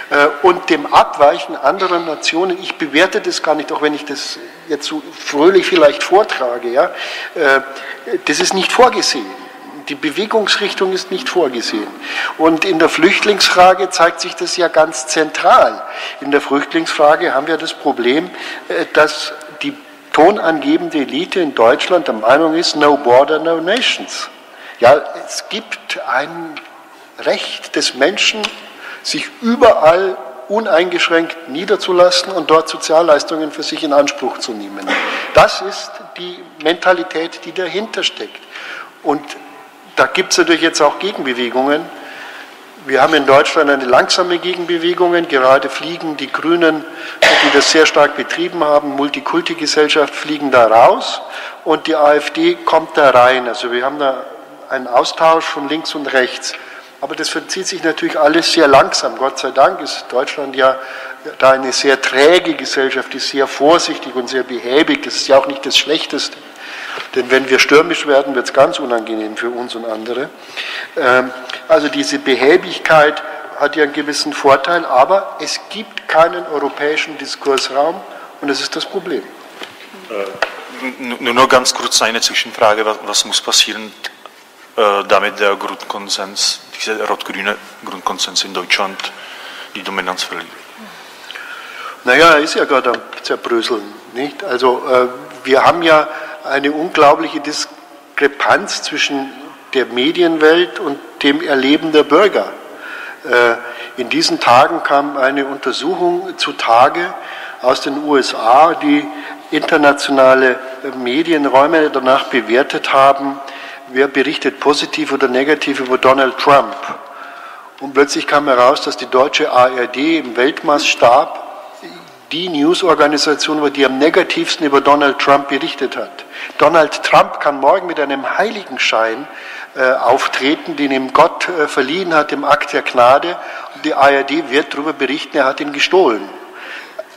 äh, und dem Abweichen anderer Nationen, ich bewerte das gar nicht, auch wenn ich das jetzt so fröhlich vielleicht vortrage, ja, äh, das ist nicht vorgesehen. Die Bewegungsrichtung ist nicht vorgesehen. Und in der Flüchtlingsfrage zeigt sich das ja ganz zentral. In der Flüchtlingsfrage haben wir das Problem, äh, dass die tonangebende Elite in Deutschland der Meinung ist, no border, no nations. Ja, es gibt ein Recht des Menschen, sich überall uneingeschränkt niederzulassen und dort Sozialleistungen für sich in Anspruch zu nehmen. Das ist die Mentalität, die dahinter steckt. Und da gibt es natürlich jetzt auch Gegenbewegungen. Wir haben in Deutschland eine langsame Gegenbewegung. Gerade fliegen die Grünen, die das sehr stark betrieben haben, Multikulti-Gesellschaft, fliegen da raus und die AfD kommt da rein. Also wir haben da einen Austausch von links und rechts. Aber das verzieht sich natürlich alles sehr langsam. Gott sei Dank ist Deutschland ja da eine sehr träge Gesellschaft, die sehr vorsichtig und sehr behäbig. Das ist ja auch nicht das Schlechteste. Denn wenn wir stürmisch werden, wird es ganz unangenehm für uns und andere. Ähm, also diese Behäbigkeit hat ja einen gewissen Vorteil, aber es gibt keinen europäischen Diskursraum und das ist das Problem. Äh, nur noch ganz kurz eine Zwischenfrage, was, was muss passieren, äh, damit der Grundkonsens, dieser rot-grüne Grundkonsens in Deutschland die Dominanz verliert? Naja, er ist ja gerade am Zerbröseln. Nicht? Also äh, wir haben ja eine unglaubliche Diskrepanz zwischen der Medienwelt und dem Erleben der Bürger. Äh, in diesen Tagen kam eine Untersuchung zutage aus den USA, die internationale Medienräume danach bewertet haben, wer berichtet positiv oder negativ über Donald Trump. Und plötzlich kam heraus, dass die deutsche ARD im Weltmaßstab die Newsorganisation war, die am negativsten über Donald Trump berichtet hat. Donald Trump kann morgen mit einem Heiligenschein äh, auftreten, den ihm Gott äh, verliehen hat im Akt der Gnade. Und die ARD wird darüber berichten, er hat ihn gestohlen.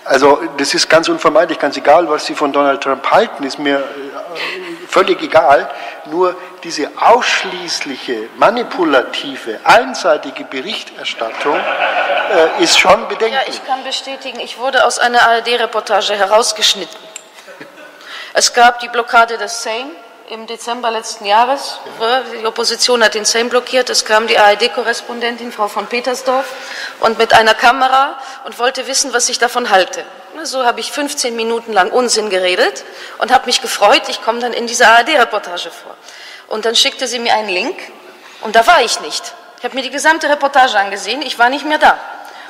Also das ist ganz unvermeidlich, ganz egal, was Sie von Donald Trump halten, ist mir äh, völlig egal. Nur diese ausschließliche, manipulative, einseitige Berichterstattung äh, ist schon bedenklich. Ja, ich kann bestätigen, ich wurde aus einer ARD-Reportage herausgeschnitten. Es gab die Blockade des Sejm im Dezember letzten Jahres. Die Opposition hat den Sejm blockiert. Es kam die ARD-Korrespondentin, Frau von Petersdorf, und mit einer Kamera und wollte wissen, was ich davon halte. So habe ich 15 Minuten lang Unsinn geredet und habe mich gefreut, ich komme dann in dieser ARD-Reportage vor. Und dann schickte sie mir einen Link und da war ich nicht. Ich habe mir die gesamte Reportage angesehen, ich war nicht mehr da.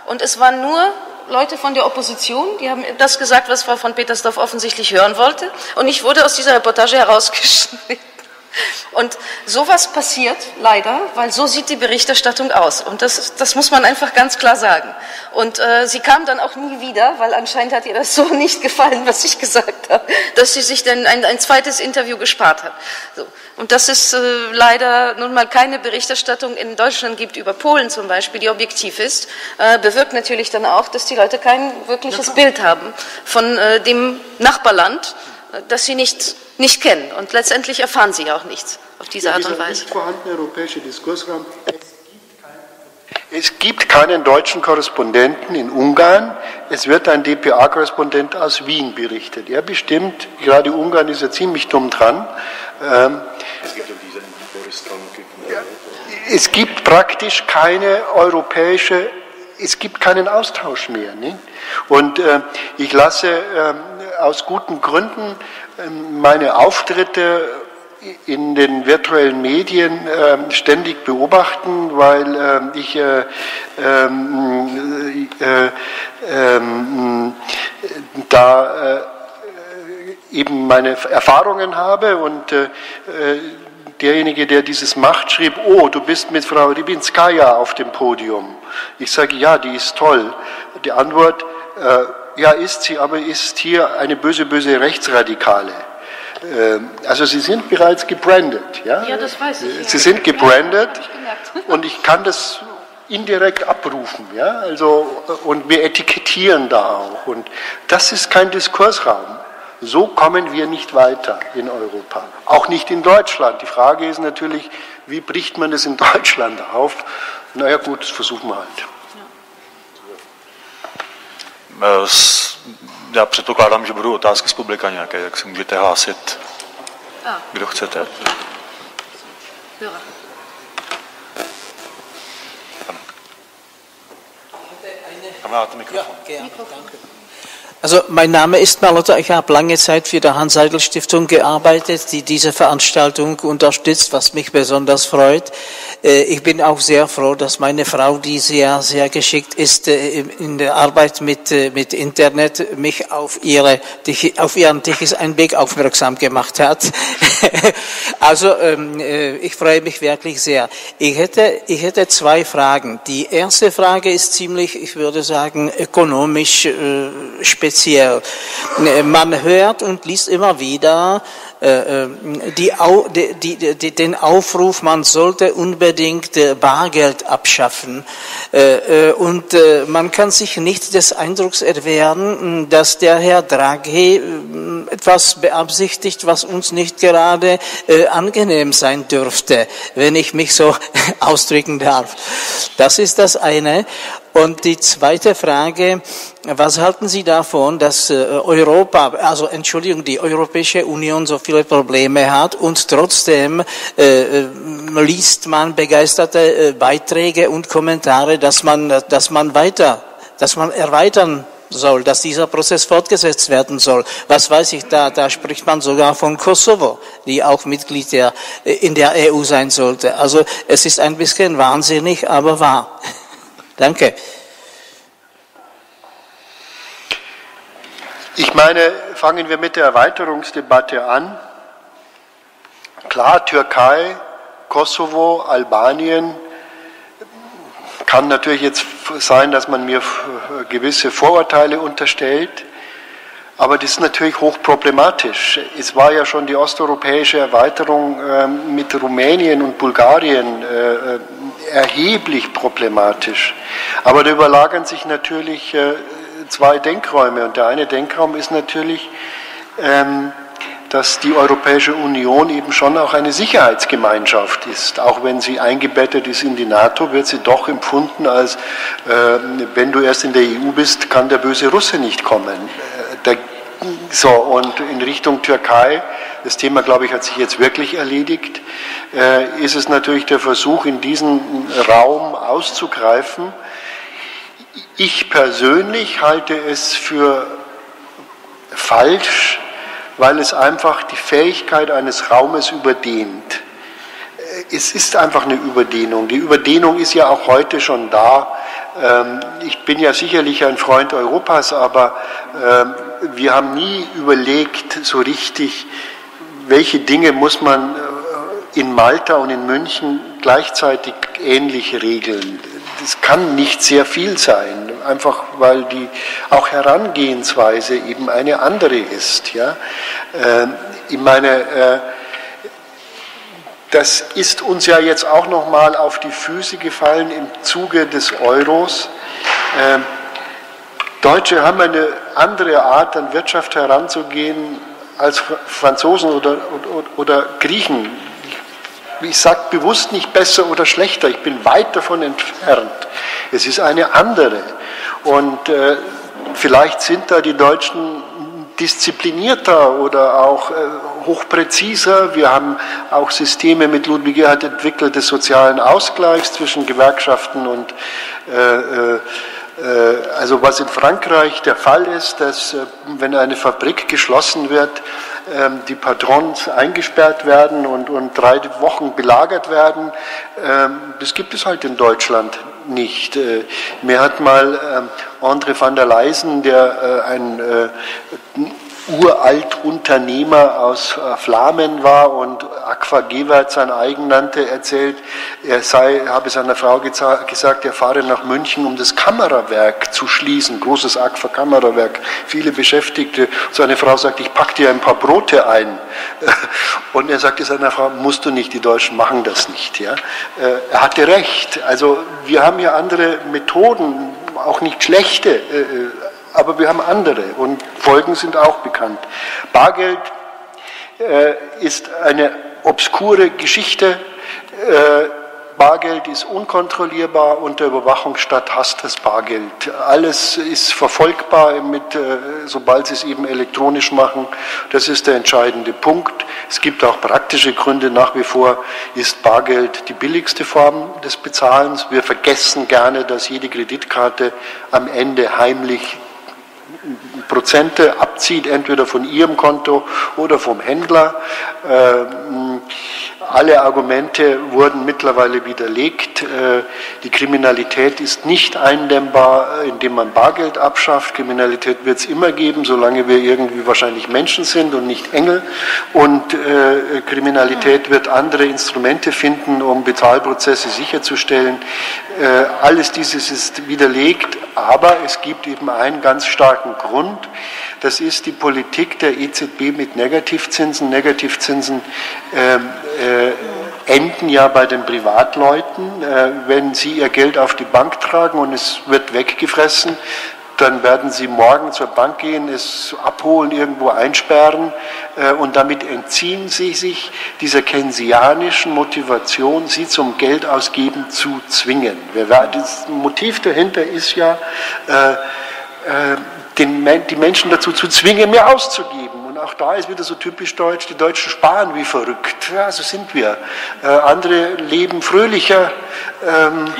Und es waren nur Leute von der Opposition, die haben das gesagt, was Frau von Petersdorf offensichtlich hören wollte. Und ich wurde aus dieser Reportage herausgeschnitten. Und sowas passiert leider, weil so sieht die Berichterstattung aus. Und das, das muss man einfach ganz klar sagen. Und äh, sie kam dann auch nie wieder, weil anscheinend hat ihr das so nicht gefallen, was ich gesagt habe, dass sie sich dann ein, ein zweites Interview gespart hat. So. Und dass es äh, leider nun mal keine Berichterstattung in Deutschland gibt über Polen zum Beispiel, die objektiv ist, äh, bewirkt natürlich dann auch, dass die Leute kein wirkliches Bild haben von äh, dem Nachbarland, das sie nicht nicht kennen. Und letztendlich erfahren sie auch nichts auf diese ja, Art und Weise. Nicht vorhandene europäische Diskursraum. Es gibt keinen deutschen Korrespondenten in Ungarn. Es wird ein DPA-Korrespondent aus Wien berichtet. Er bestimmt, gerade Ungarn ist ja ziemlich dumm dran. Ähm, es gibt es gibt praktisch keine europäische, es gibt keinen Austausch mehr. Ne? Und äh, ich lasse äh, aus guten Gründen ähm, meine Auftritte in den virtuellen Medien äh, ständig beobachten, weil ähm, ich äh, ähm, äh, ähm, da äh, eben meine Erfahrungen habe und äh, derjenige, der dieses macht, schrieb, oh, du bist mit Frau Ribinskaya auf dem Podium. Ich sage, ja, die ist toll. Die Antwort, äh, ja, ist sie, aber ist hier eine böse, böse Rechtsradikale. Ähm, also sie sind bereits gebrandet. Ja, ja das weiß ich. Sie sind gebrandet und ich kann das indirekt abrufen. Ja? Also, und wir etikettieren da auch. Und das ist kein Diskursraum. So kommen wir nicht weiter in Europa. Auch nicht in Deutschland. Die Frage ist natürlich, wie bricht man das in Deutschland auf? Naja gut, das versuchen wir halt. Já předpokládám, že budou otázky z publika nějaké, jak se můžete hlásit, kdo chcete. Tam máte mikrofon. Ja, danke. Also mein Name ist Malotta. Ich habe lange Zeit für die Hans-Seidel-Stiftung gearbeitet, die diese Veranstaltung unterstützt, was mich besonders freut. Äh, ich bin auch sehr froh, dass meine Frau, die sehr, sehr geschickt ist äh, in der Arbeit mit, äh, mit Internet, mich auf, ihre, auf ihren Tichis-Einblick aufmerksam gemacht hat. Also ähm, ich freue mich wirklich sehr. Ich hätte, ich hätte zwei Fragen. Die erste Frage ist ziemlich, ich würde sagen, ökonomisch speziell speziell. Man hört und liest immer wieder äh, äh, die, die, die, den Aufruf, man sollte unbedingt äh, Bargeld abschaffen. Und man kann sich nicht des Eindrucks erwehren, dass der Herr Draghi etwas beabsichtigt, was uns nicht gerade angenehm sein dürfte, wenn ich mich so ausdrücken darf. Das ist das eine. Und die zweite Frage, was halten Sie davon, dass äh, Europa, also Entschuldigung, die Europäische Union so viele Probleme hat und trotzdem äh, äh liest man begeisterte äh, Beiträge und Kommentare, dass man, dass man weiter, dass man erweitern soll, dass dieser Prozess fortgesetzt werden soll. Was weiß ich, da, da spricht man sogar von Kosovo, die auch Mitglied der, in der EU sein sollte. Also es ist ein bisschen wahnsinnig, aber wahr. Danke. Ich meine, fangen wir mit der Erweiterungsdebatte an. Klar, Türkei, Kosovo, Albanien, kann natürlich jetzt sein, dass man mir gewisse Vorurteile unterstellt, aber das ist natürlich hochproblematisch. Es war ja schon die osteuropäische Erweiterung ähm, mit Rumänien und Bulgarien äh, äh, erheblich problematisch. Aber da überlagern sich natürlich äh, zwei Denkräume. Und der eine Denkraum ist natürlich, ähm, dass die Europäische Union eben schon auch eine Sicherheitsgemeinschaft ist. Auch wenn sie eingebettet ist in die NATO, wird sie doch empfunden als, äh, wenn du erst in der EU bist, kann der böse Russe nicht kommen. Der, so, und in Richtung Türkei, das Thema, glaube ich, hat sich jetzt wirklich erledigt, äh, ist es natürlich der Versuch, in diesen Raum auszugreifen. Ich persönlich halte es für falsch, weil es einfach die Fähigkeit eines Raumes überdehnt. Es ist einfach eine Überdehnung. Die Überdehnung ist ja auch heute schon da. Ähm, ich bin ja sicherlich ein Freund Europas, aber ähm, wir haben nie überlegt so richtig, welche Dinge muss man äh, in Malta und in München gleichzeitig ähnlich regeln. Das kann nicht sehr viel sein, einfach weil die auch Herangehensweise eben eine andere ist. Ja? Ähm, ich meine, äh, das ist uns ja jetzt auch nochmal auf die Füße gefallen im Zuge des Euros. Deutsche haben eine andere Art, an Wirtschaft heranzugehen als Franzosen oder, oder, oder Griechen. Ich sage bewusst nicht besser oder schlechter, ich bin weit davon entfernt. Es ist eine andere. Und äh, vielleicht sind da die Deutschen disziplinierter oder auch äh, hochpräziser. Wir haben auch Systeme mit Ludwig Erhard entwickelt des sozialen Ausgleichs zwischen Gewerkschaften und äh Äh, also was in Frankreich der Fall ist, dass äh, wenn eine Fabrik geschlossen wird, ähm, die Patrons eingesperrt werden und, und drei Wochen belagert werden, ähm, das gibt es halt in Deutschland nicht. Äh, mir hat mal ähm, André van der Leyen, der ein uralt Unternehmer aus äh, Flamen war und Aqua Gewert sein eigen nannte, erzählt, er sei, habe seiner Frau gesagt, er fahre nach München, um das Kamerawerk zu schließen, großes Aqua Kamerawerk, viele Beschäftigte. Seine Frau sagt, ich packe dir ein paar Brote ein. Und er sagte seiner Frau, musst du nicht, die Deutschen machen das nicht. Ja? Äh, er hatte recht. Also wir haben ja andere Methoden, auch nicht schlechte, äh, aber wir haben andere und Folgen sind auch bekannt. Bargeld äh, ist eine obskure Geschichte. Äh, Bargeld ist unkontrollierbar, unter Überwachungsstaat hasst das Bargeld. Alles ist verfolgbar, mit, äh, sobald sie es eben elektronisch machen. Das ist der entscheidende Punkt. Es gibt auch praktische Gründe. Nach wie vor ist Bargeld die billigste Form des Bezahlens. Wir vergessen gerne, dass jede Kreditkarte am Ende heimlich Prozente abzieht, entweder von Ihrem Konto oder vom Händler. Ähm, alle Argumente wurden mittlerweile widerlegt. Äh, die Kriminalität ist nicht eindämmbar, indem man Bargeld abschafft. Kriminalität wird es immer geben, solange wir irgendwie wahrscheinlich Menschen sind und nicht Engel. Und äh, Kriminalität wird andere Instrumente finden, um Bezahlprozesse sicherzustellen. Äh, alles dieses ist widerlegt, aber es gibt eben einen ganz starken Grund. Das ist die Politik der EZB mit Negativzinsen. Negativzinsen ähm, äh, enden ja bei den Privatleuten. Äh, wenn sie ihr Geld auf die Bank tragen und es wird weggefressen, dann werden sie morgen zur Bank gehen, es abholen, irgendwo einsperren äh, und damit entziehen sie sich dieser keynesianischen Motivation, sie zum Geldausgeben zu zwingen. Das Motiv dahinter ist ja, äh, äh, die Menschen dazu zu zwingen, mehr auszugeben auch da ist wieder so typisch deutsch, die Deutschen sparen wie verrückt. Ja, so sind wir. Äh, andere leben fröhlicher. Ähm,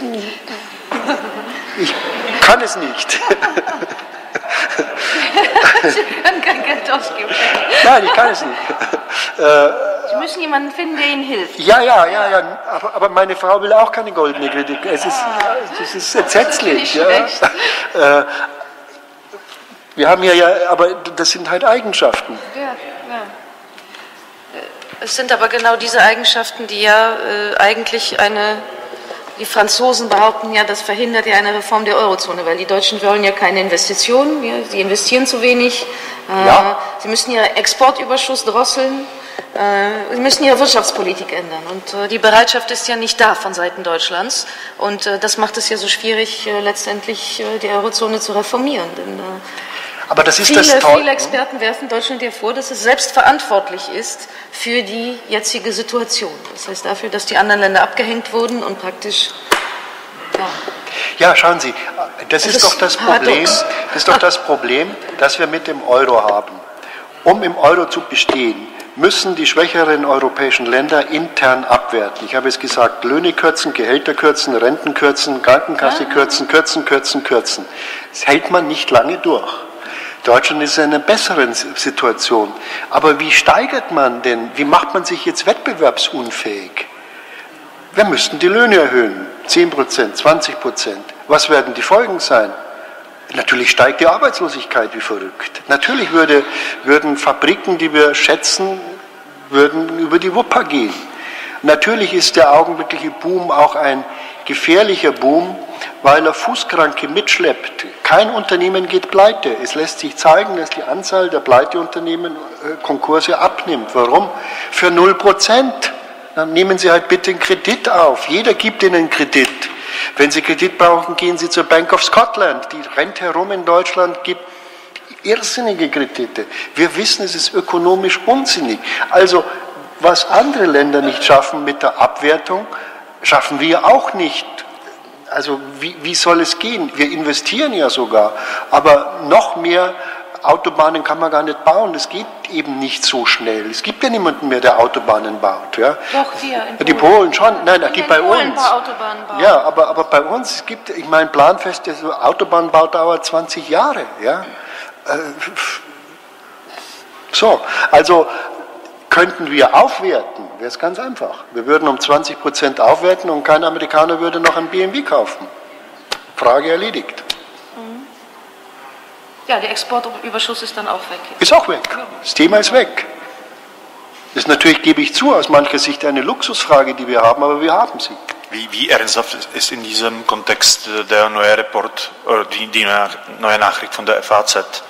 ich kann es nicht. Sie können kein Geld ausgeben. Nein, ich kann es nicht. Äh, Sie müssen jemanden finden, der Ihnen hilft. Ja, ja, ja, ja. Aber, aber meine Frau will auch keine goldene Kritik. Es ist, ah. es ist entsetzlich. Ja. Äh, wir haben ja, ja, aber das sind halt Eigenschaften. Ja, ja. Es sind aber genau diese Eigenschaften, die ja äh, eigentlich eine, die Franzosen behaupten ja, das verhindert ja eine Reform der Eurozone, weil die Deutschen wollen ja keine Investitionen, ja, sie investieren zu wenig, äh, ja. sie müssen ja Exportüberschuss drosseln. Äh, sie müssen ihre Wirtschaftspolitik ändern. Und äh, die Bereitschaft ist ja nicht da von Seiten Deutschlands. Und äh, das macht es ja so schwierig, letztendlich die Eurozone zu reformieren. Denn aber das ist viele, das Tolle. Viele Experten werfen Deutschland ja vor, dass es selbst verantwortlich ist für die jetzige Situation. Das heißt dafür, dass die anderen Länder abgehängt wurden und praktisch. Ja, ja schauen Sie, das, das ist, ist, doch das Problem, das ist doch das Problem, das wir mit dem Euro haben. Um im Euro zu bestehen, müssen die schwächeren europäischen Länder intern abwerten. Ich habe es gesagt, Löhne kürzen, Gehälter kürzen, Renten kürzen, Krankenkasse kürzen, kürzen, kürzen, kürzen. Das hält man nicht lange durch. Deutschland ist in einer besseren Situation. Aber wie steigert man denn, wie macht man sich jetzt wettbewerbsunfähig? Wir müssten die Löhne erhöhen, 10 Prozent, 20 Prozent. Was werden die Folgen sein? Natürlich steigt die Arbeitslosigkeit wie verrückt. Natürlich würde, würden Fabriken, die wir schätzen, würden über die Wupper gehen. Natürlich ist der augenblickliche Boom auch ein gefährlicher Boom, weil er Fußkranke mitschleppt. Kein Unternehmen geht pleite. Es lässt sich zeigen, dass die Anzahl der Pleiteunternehmen äh, Konkurse abnimmt. Warum? Für 0 Prozent. Dann nehmen Sie halt bitte einen Kredit auf. Jeder gibt Ihnen einen Kredit. Wenn Sie Kredit brauchen, gehen Sie zur Bank of Scotland. Die rennt herum in Deutschland, gibt irrsinnige Kredite. Wir wissen, es ist ökonomisch unsinnig. Also, was andere Länder nicht schaffen mit der Abwertung, schaffen wir auch nicht. Also wie, wie soll es gehen? Wir investieren ja sogar, aber noch mehr Autobahnen kann man gar nicht bauen. Es geht eben nicht so schnell. Es gibt ja niemanden mehr, der Autobahnen baut. Ja? Doch, wir. die Polen schon. Nein, die bei Polen uns. Ja, aber, aber bei uns, es gibt, ich meine, planfeste so Autobahnbau dauert 20 Jahre. Ja? Äh, so, also könnten wir aufwerten, wäre es ganz einfach. Wir würden um 20 Prozent aufwerten und kein Amerikaner würde noch einen BMW kaufen. Frage erledigt. Ja, der Exportüberschuss ist dann auch weg. Ist auch weg. Das Thema ist weg. Das ist natürlich, gebe ich zu, aus mancher Sicht eine Luxusfrage, die wir haben, aber wir haben sie. Wie, wie ernsthaft ist in diesem Kontext der neue Report, oder die, die neue Nachricht von der FAZ,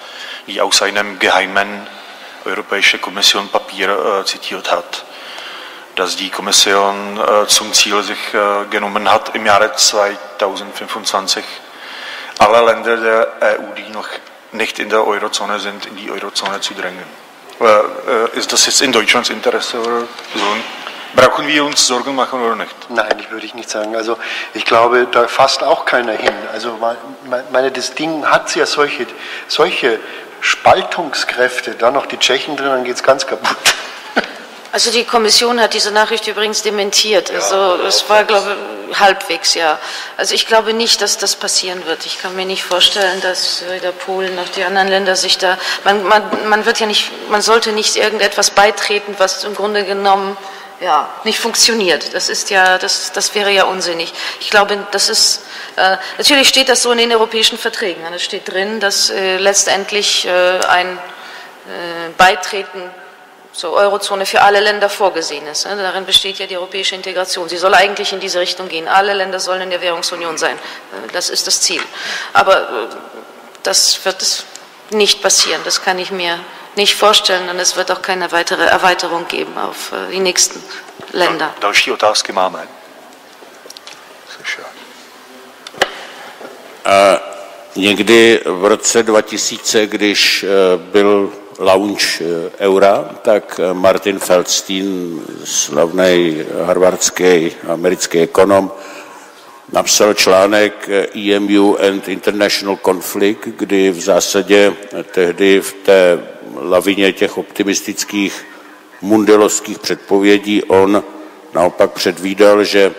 die aus einem geheimen Europäischen Kommission Papier zitiert hat, dass die Kommission zum Ziel sich äh, genommen hat, im Jahre 2025 alle Länder der EU, die noch nicht in der Eurozone sind, in die Eurozone zu drängen. Ist das jetzt in Deutschlands Interesse oder so? Brauchen wir uns Sorgen machen oder nicht? Nein, ich würde ich nicht sagen. Also ich glaube, da fasst auch keiner hin. Also meine, das Ding hat ja solche, solche Spaltungskräfte, da noch die Tschechen drin, dann geht es ganz kaputt. Also die Kommission hat diese Nachricht übrigens dementiert. Also es war, glaube ich, halbwegs, ja. Also ich glaube nicht, dass das passieren wird. Ich kann mir nicht vorstellen, dass weder Polen noch die anderen Länder sich da. Man, man, man wird ja nicht, man sollte nicht irgendetwas beitreten, was im Grunde genommen ja, nicht funktioniert. Das ist ja, das, das wäre ja unsinnig. Ich glaube, das ist, äh, natürlich steht das so in den europäischen Verträgen. Es steht drin, dass äh, letztendlich äh, ein äh, Beitreten zur Eurozone für alle Länder vorgesehen ist. Ne? Darin besteht ja die europäische Integration. Sie soll eigentlich in diese Richtung gehen. Alle Länder sollen in der Währungsunion sein. Äh, das ist das Ziel. Aber äh, das wird nicht passieren. Das kann ich mir nicht vorstellen und es wird auch keine weitere Erweiterung geben auf äh, die nächsten Länder. Další otázky máme. A někdy v roce 2000, když byl launch eura, tak Martin Feldstein, slavný harvardský americký ekonom, napsal článek EMU and International Conflict, kdy v zásadě tehdy v té lavině těch optimistických mundelovských předpovědí on naopak předvídal, že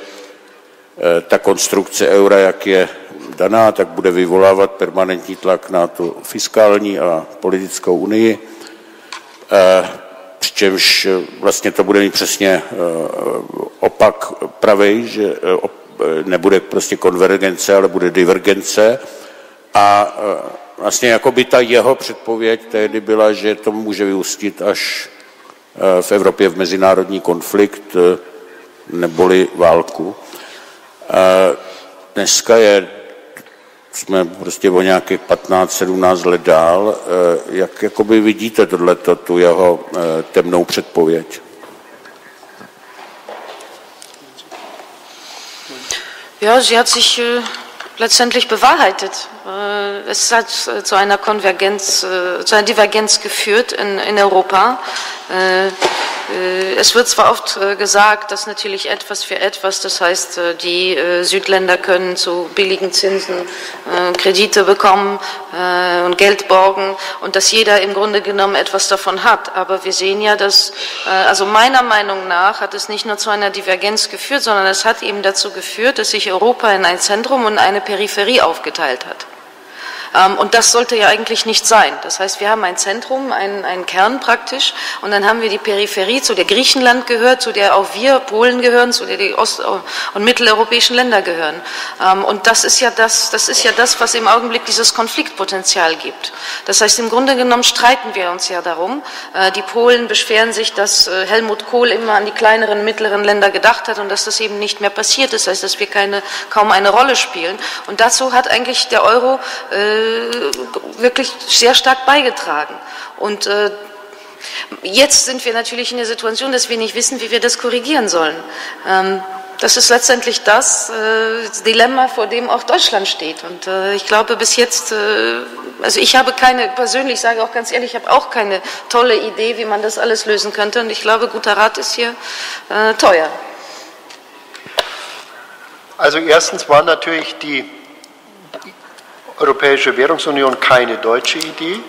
ta konstrukce eura, jak je daná, tak bude vyvolávat permanentní tlak na tu fiskální a politickou unii, přičemž vlastně to bude mít přesně opak pravej, že nebude prostě konvergence, ale bude divergence a vlastně jako by ta jeho předpověď tehdy byla, že to může vyústit až v Evropě v mezinárodní konflikt neboli válku. Dneska je, jsme prostě o nějakých 15-17 let dál. Jak jakoby vidíte tohleto, tu jeho temnou předpověď? Ja, sie hat sich letztendlich bewahrheitet. Äh, es hat zu einer Konvergenz, äh, zu einer Divergenz geführt in, in Europa. Es wird zwar oft gesagt, dass natürlich etwas für etwas, das heißt, die Südländer können zu billigen Zinsen Kredite bekommen und Geld borgen und dass jeder im Grunde genommen etwas davon hat. Aber wir sehen ja, dass, also meiner Meinung nach hat es nicht nur zu einer Divergenz geführt, sondern es hat eben dazu geführt, dass sich Europa in ein Zentrum und eine Peripherie aufgeteilt hat. Und das sollte ja eigentlich nicht sein. Das heißt, wir haben ein Zentrum, einen, einen Kern praktisch, und dann haben wir die Peripherie, zu der Griechenland gehört, zu der auch wir, Polen gehören, zu der die ost- und mitteleuropäischen Länder gehören. Und das ist ja das, das ist ja das, was im Augenblick dieses Konfliktpotenzial gibt. Das heißt, im Grunde genommen streiten wir uns ja darum. Die Polen beschweren sich, dass Helmut Kohl immer an die kleineren, mittleren Länder gedacht hat und dass das eben nicht mehr passiert. Das heißt, dass wir keine, kaum eine Rolle spielen. Und dazu hat eigentlich der Euro äh, wirklich sehr stark beigetragen. Und äh, jetzt sind wir natürlich in der Situation, dass wir nicht wissen, wie wir das korrigieren sollen. Ähm, das ist letztendlich das äh, Dilemma, vor dem auch Deutschland steht. Und äh, ich glaube, bis jetzt, äh, also ich habe keine, persönlich sage auch ganz ehrlich, ich habe auch keine tolle Idee, wie man das alles lösen könnte. Und ich glaube, guter Rat ist hier äh, teuer. Also erstens war natürlich die Europäische Währungsunion keine deutsche Idee.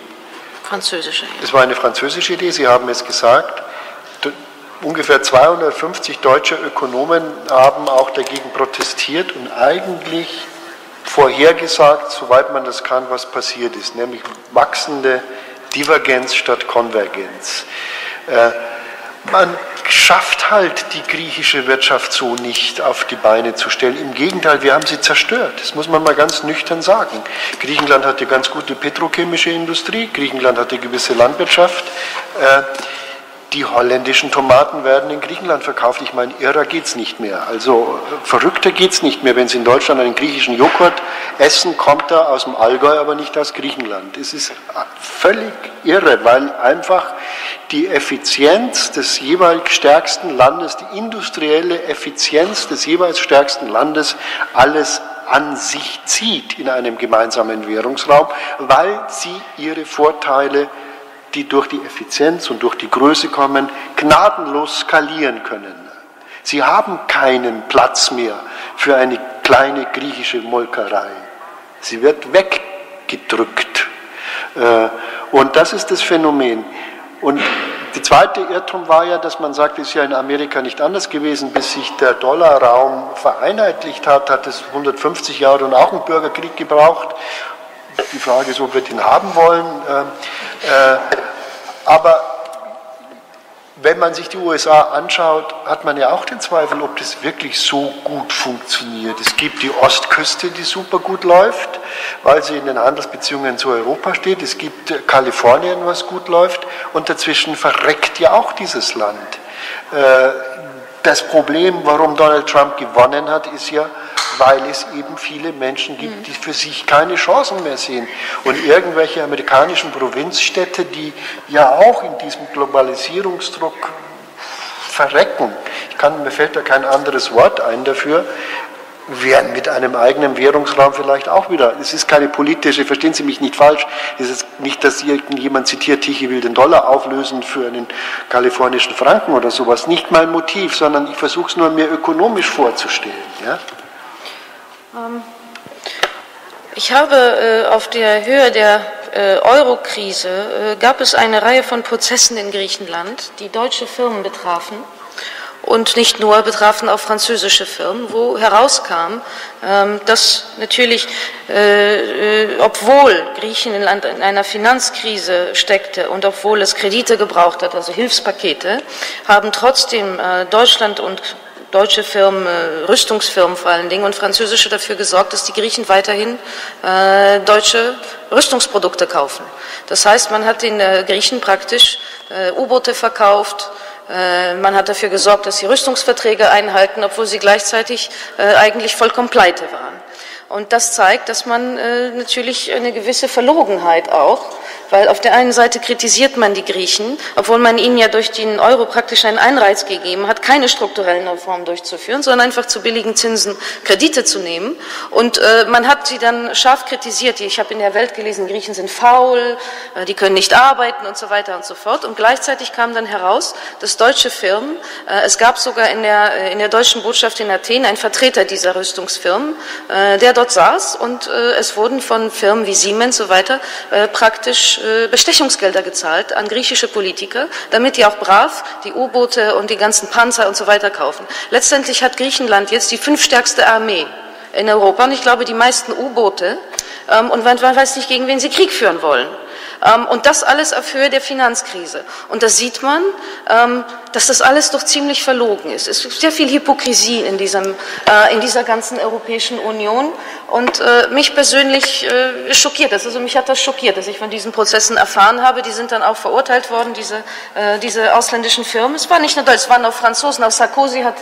französische Idee. Es war eine französische Idee, Sie haben es gesagt. Ungefähr 250 deutsche Ökonomen haben auch dagegen protestiert und eigentlich vorhergesagt, soweit man das kann, was passiert ist, nämlich wachsende Divergenz statt Konvergenz. Äh, man schafft halt die griechische Wirtschaft so nicht auf die Beine zu stellen. Im Gegenteil, wir haben sie zerstört. Das muss man mal ganz nüchtern sagen. Griechenland hatte ganz gute petrochemische Industrie, Griechenland hatte gewisse Landwirtschaft. Äh, die holländischen Tomaten werden in Griechenland verkauft. Ich meine, irrer geht es nicht mehr. Also verrückter geht es nicht mehr. Wenn Sie in Deutschland einen griechischen Joghurt essen, kommt er aus dem Allgäu, aber nicht aus Griechenland. Es ist völlig irre, weil einfach die Effizienz des jeweils stärksten Landes, die industrielle Effizienz des jeweils stärksten Landes alles an sich zieht in einem gemeinsamen Währungsraum, weil sie ihre Vorteile die durch die Effizienz und durch die Größe kommen, gnadenlos skalieren können. Sie haben keinen Platz mehr für eine kleine griechische Molkerei. Sie wird weggedrückt. Äh, und das ist das Phänomen. Und die zweite Irrtum war ja, dass man sagt, es ist ja in Amerika nicht anders gewesen, bis sich der Dollarraum vereinheitlicht hat, hat es 150 Jahre und auch einen Bürgerkrieg gebraucht. Die Frage ist, ob wir den haben wollen. Ähm, äh, aber wenn man sich die USA anschaut, hat man ja auch den Zweifel, ob das wirklich so gut funktioniert. Es gibt die Ostküste, die super gut läuft, weil sie in den Handelsbeziehungen zu Europa steht. Es gibt Kalifornien, was gut läuft. Und dazwischen verreckt ja auch dieses Land. Äh, das Problem, warum Donald Trump gewonnen hat, ist ja, weil es eben viele Menschen gibt, die für sich keine Chancen mehr sehen. Und irgendwelche amerikanischen Provinzstädte, die ja auch in diesem Globalisierungsdruck verrecken, ich kann, mir fällt da kein anderes Wort ein dafür, werden mit einem eigenen Währungsraum vielleicht auch wieder. Es ist keine politische, verstehen Sie mich nicht falsch, es ist nicht, dass irgendjemand zitiert, ich will den Dollar auflösen für einen kalifornischen Franken oder sowas. Nicht mein Motiv, sondern ich versuche es nur mir ökonomisch vorzustellen. Ja? Ähm, ich habe äh, auf der Höhe der äh, Euro-Krise äh, gab es eine Reihe von Prozessen in Griechenland, die deutsche Firmen betrafen und nicht nur betrafen auch französische Firmen, wo herauskam, ähm, dass natürlich, obwohl Griechenland in einer Finanzkrise steckte und obwohl es Kredite gebraucht hat, also Hilfspakete, haben trotzdem Deutschland und deutsche Firmen, äh, Rüstungsfirmen vor allen Dingen und französische dafür gesorgt, dass die Griechen weiterhin äh, deutsche Rüstungsprodukte kaufen. Das heißt, man hat den äh, Griechen praktisch äh, U-Boote verkauft, äh, man hat dafür gesorgt, dass sie Rüstungsverträge einhalten, obwohl sie gleichzeitig äh, eigentlich vollkommen pleite waren. Und das zeigt, dass man äh, natürlich eine gewisse Verlogenheit auch, weil auf der einen Seite kritisiert man die Griechen, obwohl man ihnen ja durch den Euro praktisch einen Einreiz gegeben hat, keine strukturellen Reformen durchzuführen, sondern einfach zu billigen Zinsen Kredite zu nehmen. Und äh, man hat sie dann scharf kritisiert. Ich habe in der Welt gelesen, Griechen sind faul, äh, die können nicht arbeiten und so weiter und so fort. Und gleichzeitig kam dann heraus, dass deutsche Firmen, äh, es gab sogar in der, äh, in der deutschen Botschaft in Athen einen Vertreter dieser Rüstungsfirmen, äh, der dort saß und äh, es wurden von Firmen wie Siemens so weiter äh, praktisch äh, Bestechungsgelder gezahlt an griechische Politiker, damit die auch brav die U-Boote und die ganzen Panzer und so weiter kaufen. Letztendlich hat Griechenland jetzt die fünfstärkste Armee in Europa und ich glaube die meisten U-Boote ähm, und man weiß nicht, gegen wen sie Krieg führen wollen. Ähm, und das alles auf Höhe der Finanzkrise. Und da sieht man, ähm, dass das alles doch ziemlich verlogen ist. Es gibt sehr viel Hypokrisie in, diesem, äh, in dieser ganzen Europäischen Union. Und äh, mich persönlich äh, schockiert das. Also mich hat das schockiert, dass ich von diesen Prozessen erfahren habe. Die sind dann auch verurteilt worden, diese, diese ausländischen Firmen. Es waren nicht nur Deutsche, es waren auch Franzosen. Auch Sarkozy hat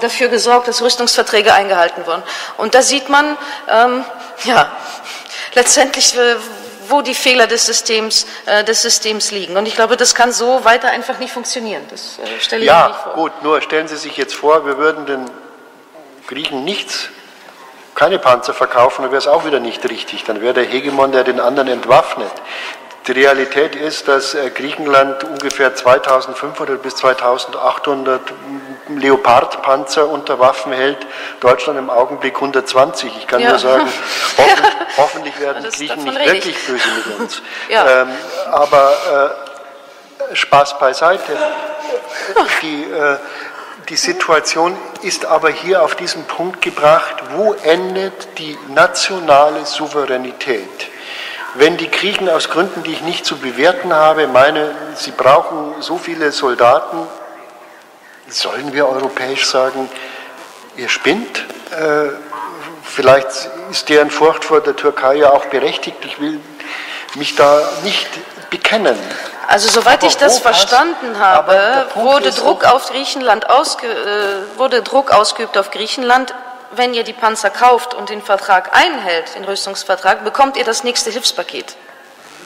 dafür gesorgt, dass Rüstungsverträge eingehalten wurden. Und da sieht man, ähm, ja, letztendlich wo die Fehler des Systems, äh, des Systems liegen. Und ich glaube, das kann so weiter einfach nicht funktionieren. Das äh, stelle ich ja, mir nicht vor. Ja, gut, nur stellen Sie sich jetzt vor, wir würden den Griechen nichts, keine Panzer verkaufen, dann wäre es auch wieder nicht richtig. Dann wäre der Hegemon, der den anderen entwaffnet. Die Realität ist, dass äh, Griechenland ungefähr 2500 bis 2800 Leopard-Panzer unter Waffen hält, Deutschland im Augenblick 120. Ich kann ja. nur sagen, hoffentlich, hoffentlich werden die Griechen nicht wirklich böse mit uns. Ja. Ähm, aber äh, Spaß beiseite. Die, äh, die Situation ist aber hier auf diesen Punkt gebracht, wo endet die nationale Souveränität? Wenn die Griechen aus Gründen, die ich nicht zu bewerten habe, meinen, sie brauchen so viele Soldaten, sollen wir europäisch sagen, ihr spinnt? Äh, vielleicht ist deren Furcht vor der Türkei ja auch berechtigt. Ich will mich da nicht bekennen. Also soweit Aber ich das verstanden habe, wurde Druck auf Griechenland ausge, äh, wurde Druck ausgeübt auf Griechenland. Wenn ihr die Panzer kauft und den Vertrag einhält, den Rüstungsvertrag, bekommt ihr das nächste Hilfspaket.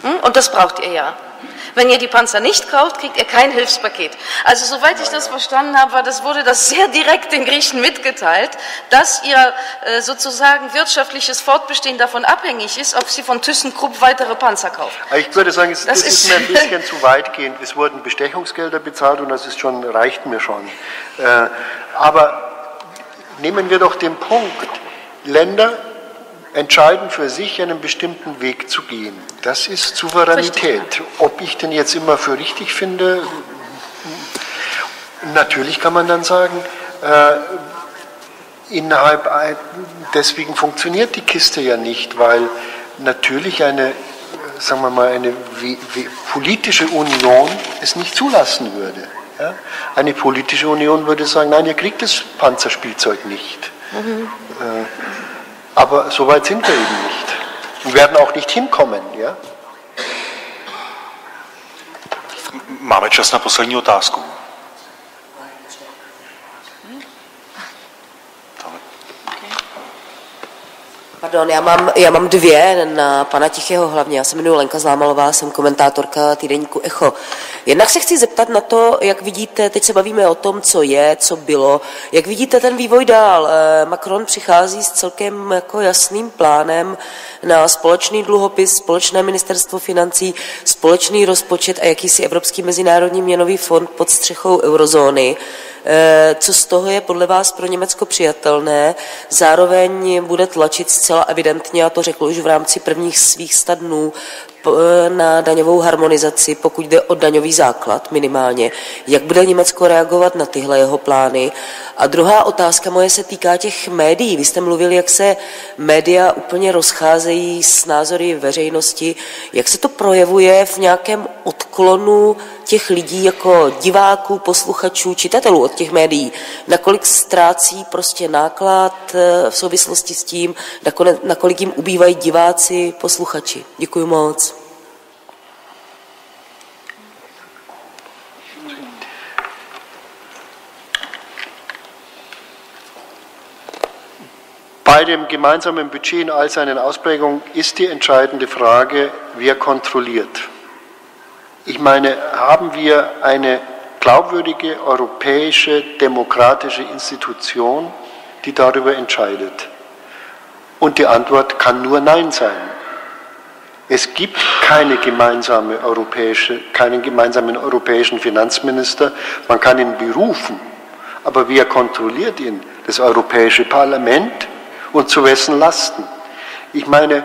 Hm? Und das braucht ihr ja. Wenn ihr die Panzer nicht kauft, kriegt ihr kein Hilfspaket. Also soweit ich das verstanden habe, war das, wurde das sehr direkt den Griechen mitgeteilt, dass ihr äh, sozusagen wirtschaftliches Fortbestehen davon abhängig ist, ob sie von ThyssenKrupp weitere Panzer kaufen. Ich würde sagen, es, das, das ist, ist, mir ein bisschen zu weitgehend. Es wurden Bestechungsgelder bezahlt und das ist schon, reicht mir schon. Äh, aber nehmen wir doch den Punkt, Länder entscheiden für sich, einen bestimmten Weg zu gehen. Das ist Souveränität. Ob ich den jetzt immer für richtig finde, natürlich kann man dann sagen, äh, innerhalb, deswegen funktioniert die Kiste ja nicht, weil natürlich eine, sagen wir mal, eine politische Union es nicht zulassen würde. Ja? Eine politische Union würde sagen, nein, ihr kriegt das Panzerspielzeug nicht. Mhm. Äh, aber so weit sind wir eben nicht. Und werden auch nicht hinkommen. Ja? Máme čas na poslední otázku. Pardon, já mám, já mám dvě na pana Tichého hlavně. Já se jmenuji Lenka Zlámalová, jsem komentátorka týdeníku Echo. Jednak se chci zeptat na to, jak vidíte, teď se bavíme o tom, co je, co bylo, jak vidíte ten vývoj dál. Eh, Macron přichází s celkem jako jasným plánem na společný dluhopis, společné ministerstvo financí, společný rozpočet a jakýsi Evropský mezinárodní měnový fond pod střechou eurozóny. Eh, co z toho je podle vás pro Německo přijatelné? Zároveň bude tlačit zcela evidentně, a to řekl už v rámci prvních svých stadnů, na daňovou harmonizaci, pokud jde o daňový základ minimálně. Jak bude Německo reagovat na tyhle jeho plány? A druhá otázka moje se týká těch médií. Vy jste mluvili, jak se média úplně rozcházejí s názory veřejnosti. Jak se to projevuje v nějakém odklonu těch lidí jako diváků, posluchačů, čitatelů od těch médií? Nakolik ztrácí prostě náklad eh, v souvislosti s tím, nakolik jim ubývají diváci, posluchači? Děkuji moc. Bei dem gemeinsamen Budget in all seinen Ausprägungen ist die entscheidende Frage, wer kontrolliert. Ich meine, haben wir eine glaubwürdige europäische demokratische Institution, die darüber entscheidet? Und die Antwort kann nur Nein sein. Es gibt keine gemeinsame europäische, keinen gemeinsamen europäischen Finanzminister. Man kann ihn berufen, aber wer kontrolliert ihn? Das Europäische Parlament und zu wessen Lasten. Ich meine,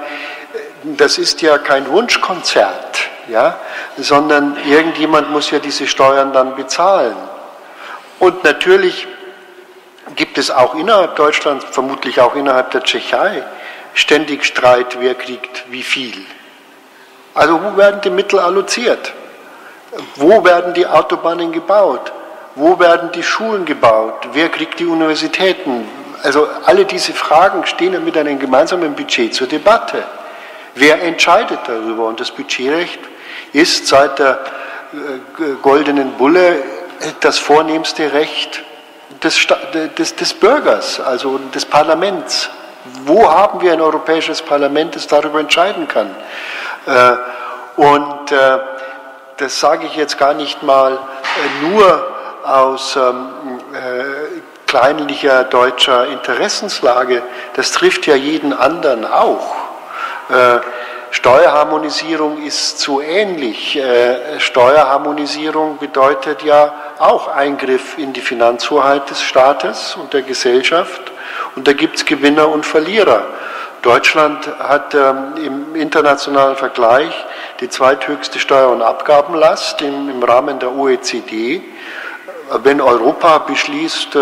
das ist ja kein Wunschkonzert, ja, sondern irgendjemand muss ja diese Steuern dann bezahlen. Und natürlich gibt es auch innerhalb Deutschlands, vermutlich auch innerhalb der Tschechei, ständig Streit, wer kriegt wie viel. Also wo werden die Mittel alloziert? Wo werden die Autobahnen gebaut? Wo werden die Schulen gebaut? Wer kriegt die Universitäten? Also alle diese Fragen stehen mit einem gemeinsamen Budget zur Debatte. Wer entscheidet darüber? Und das Budgetrecht ist seit der äh, goldenen Bulle das vornehmste Recht des, des, des Bürgers, also des Parlaments. Wo haben wir ein europäisches Parlament, das darüber entscheiden kann? Äh, und äh, das sage ich jetzt gar nicht mal nur aus ähm, kleinlicher deutscher Interessenslage, das trifft ja jeden anderen auch. Steuerharmonisierung ist zu ähnlich. Äh, Steuerharmonisierung bedeutet ja auch Eingriff in die Finanzhoheit des Staates und der Gesellschaft. Und da gibt es Gewinner und Verlierer. Deutschland hat ähm, im internationalen Vergleich die zweithöchste Steuer- und Abgabenlast im, im Rahmen der OECD. Wenn Europa beschließt, äh,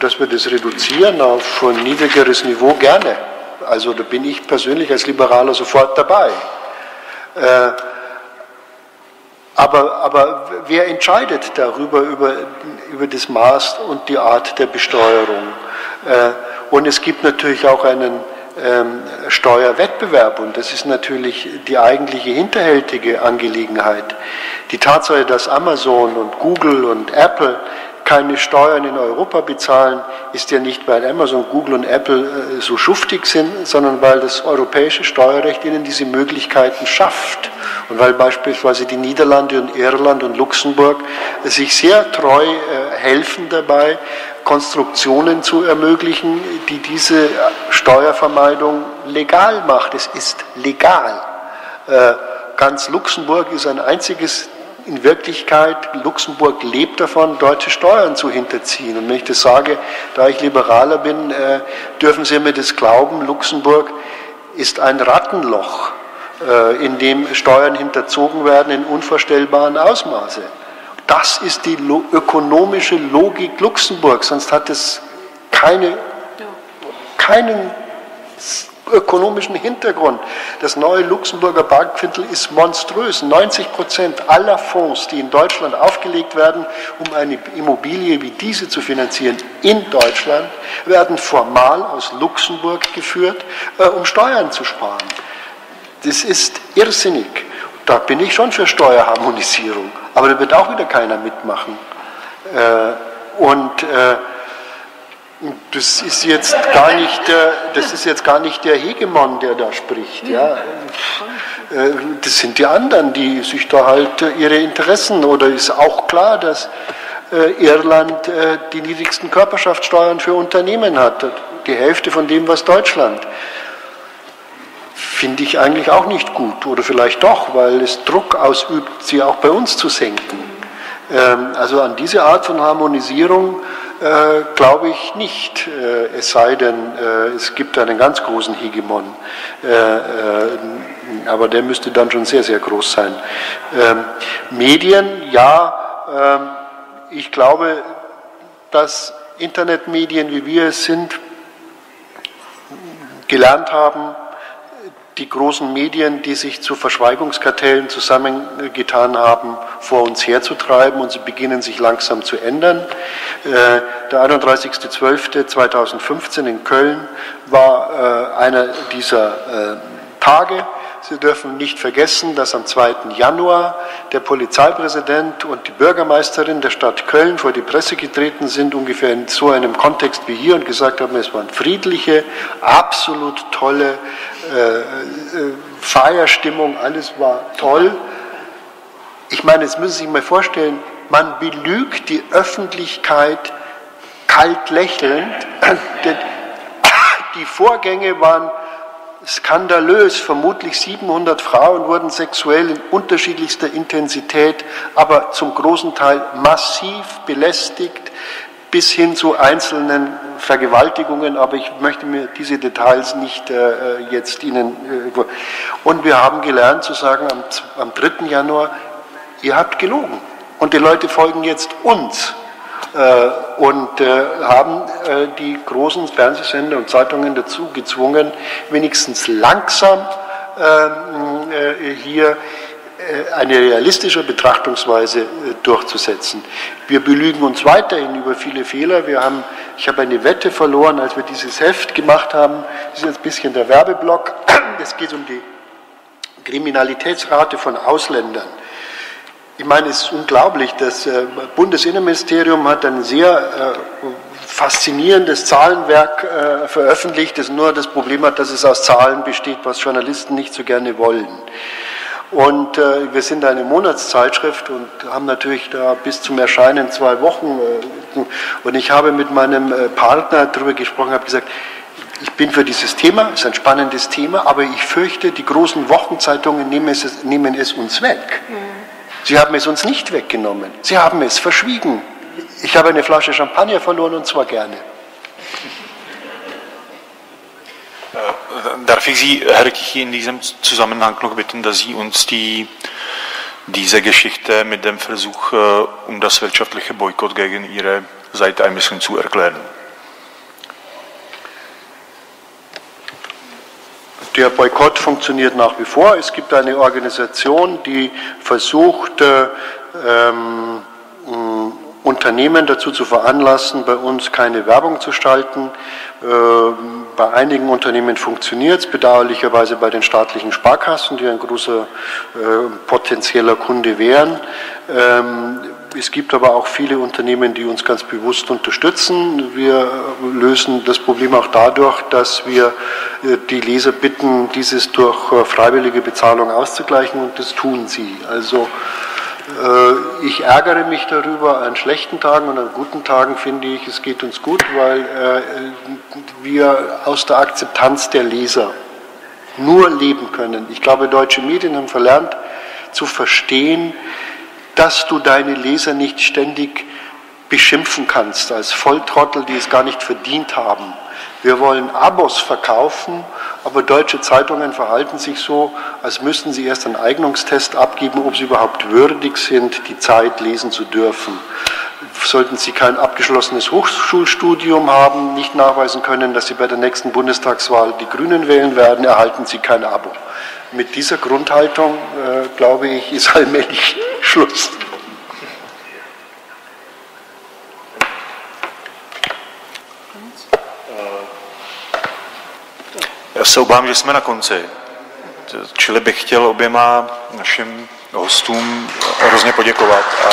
dass wir das reduzieren auf ein niedrigeres Niveau, gerne. Also da bin ich persönlich als Liberaler sofort dabei. Äh, aber, aber wer entscheidet darüber, über, über das Maß und die Art der Besteuerung? Äh, und es gibt natürlich auch einen ähm, Steuerwettbewerb und das ist natürlich die eigentliche hinterhältige Angelegenheit. Die Tatsache, dass Amazon und Google und Apple keine Steuern in Europa bezahlen, ist ja nicht, weil Amazon, Google und Apple äh, so schuftig sind, sondern weil das europäische Steuerrecht ihnen diese Möglichkeiten schafft. Und weil beispielsweise die Niederlande und Irland und Luxemburg sich sehr treu äh, helfen dabei, Konstruktionen zu ermöglichen, die diese Steuervermeidung legal macht. Es ist legal. Äh, ganz Luxemburg ist ein einziges in Wirklichkeit, Luxemburg lebt davon, deutsche Steuern zu hinterziehen. Und wenn ich das sage, da ich Liberaler bin, äh, dürfen Sie mir das glauben, Luxemburg ist ein Rattenloch, äh, in dem Steuern hinterzogen werden in unvorstellbaren Ausmaße. Das ist die ökonomische Logik Luxemburgs, sonst hat es keine, keinen ökonomischen Hintergrund. Das neue Luxemburger Bankviertel ist monströs. 90 Prozent aller Fonds, die in Deutschland aufgelegt werden, um eine Immobilie wie diese zu finanzieren in Deutschland, werden formal aus Luxemburg geführt, äh, um Steuern zu sparen. Das ist irrsinnig. Da bin ich schon für Steuerharmonisierung, aber da wird auch wieder keiner mitmachen. Äh, und äh, das ist jetzt gar nicht der, das ist jetzt gar nicht der Hegemon, der da spricht. Ja. Äh, das sind die anderen, die sich da halt ihre Interessen, oder ist auch klar, dass äh, Irland äh, die niedrigsten Körperschaftssteuern für Unternehmen hat, die Hälfte von dem, was Deutschland. Finde ich eigentlich auch nicht gut, oder vielleicht doch, weil es Druck ausübt, sie auch bei uns zu senken. Ähm, also an diese Art von Harmonisierung äh, glaube ich nicht, äh, es sei denn, äh, es gibt einen ganz großen Hegemon, äh, äh, aber der müsste dann schon sehr, sehr groß sein. Ähm, Medien, ja, ähm, ich glaube, dass Internetmedien, wie wir es sind, gelernt haben, die großen Medien, die sich zu Verschweigungskartellen zusammengetan haben, vor uns herzutreiben und sie beginnen sich langsam zu ändern. Äh, der 31.12.2015 in Köln war äh, einer dieser äh, Tage. Sie dürfen nicht vergessen, dass am 2. Januar der Polizeipräsident und die Bürgermeisterin der Stadt Köln vor die Presse getreten sind, ungefähr in so einem Kontext wie hier, und gesagt haben, es waren friedliche, absolut tolle äh, äh, Feierstimmung, alles war toll. Ich meine, jetzt müssen Sie sich mal vorstellen, man belügt die Öffentlichkeit kalt lächelnd. Die Vorgänge waren skandalös. Vermutlich 700 Frauen wurden sexuell in unterschiedlichster Intensität, aber zum großen Teil massiv belästigt, bis hin zu einzelnen Vergewaltigungen, aber ich möchte mir diese Details nicht äh, jetzt Ihnen. Äh, und wir haben gelernt zu sagen am, am 3. Januar, ihr habt gelogen. Und die Leute folgen jetzt uns und äh, haben äh, die großen Fernsehsender und Zeitungen dazu gezwungen, wenigstens langsam ähm, äh, hier äh, eine realistische Betrachtungsweise äh, durchzusetzen. Wir belügen uns weiterhin über viele Fehler. Wir haben, ich habe eine Wette verloren, als wir dieses Heft gemacht haben. Das ist jetzt ein bisschen der Werbeblock. Es geht um die Kriminalitätsrate von Ausländern. Ich meine, es ist unglaublich. Das äh, Bundesinnenministerium hat ein sehr faszinierendes Zahlenwerk veröffentlicht, das nur das Problem hat, dass es aus Zahlen besteht, was Journalisten nicht so gerne wollen. Und äh, wir sind eine Monatszeitschrift und haben natürlich da bis zum Erscheinen zwei Wochen. Äh, und ich habe mit meinem äh, Partner darüber gesprochen, habe gesagt, ich bin für dieses Thema, es ist ein spannendes Thema, aber ich fürchte, die großen Wochenzeitungen nehmen es, nehmen es uns weg. Mhm. Sie haben es uns nicht weggenommen. Sie haben es verschwiegen. Ich habe eine Flasche Champagner verloren und zwar gerne. Äh, darf ich Sie, Herr Tichy, in diesem Zusammenhang noch bitten, dass Sie uns die, diese Geschichte mit dem Versuch äh, um das wirtschaftliche Boykott gegen Ihre Seite ein bisschen zu erklären? Der Boykott funktioniert nach wie vor. Es gibt eine Organisation, die versucht, äh, ähm, Unternehmen dazu zu veranlassen, bei uns keine Werbung zu schalten. Äh, bei einigen Unternehmen funktioniert es, bedauerlicherweise bei den staatlichen Sparkassen, die ein großer äh, potenzieller Kunde wären. Ähm, es gibt aber auch viele Unternehmen, die uns ganz bewusst unterstützen. Wir lösen das Problem auch dadurch, dass wir äh, die Leser bitten, dieses durch freiwillige Bezahlung auszugleichen und das tun sie. Also äh, ich ärgere mich darüber. An schlechten Tagen und an guten Tagen finde ich, es geht uns gut, weil äh, wir aus der Akzeptanz der Leser nur leben können. Ich glaube, deutsche Medien haben verlernt zu verstehen, dass du deine Leser nicht ständig beschimpfen kannst als Volltrottel, die es gar nicht verdient haben. Wir wollen Abos verkaufen, aber deutsche Zeitungen verhalten sich so, als müssten sie erst einen Eignungstest abgeben, ob sie überhaupt würdig sind, die Zeit lesen zu dürfen. Sollten sie kein abgeschlossenes Hochschulstudium haben, nicht nachweisen können, dass sie bei der nächsten Bundestagswahl die Grünen wählen werden, erhalten sie kein Abo. Mit dieser Grundhaltung, äh, glaube ich, ist allmählich Schluss. Já se obávám, že jsme na konci. Čili bych chtěl oběma našim hostům hrozně poděkovat. A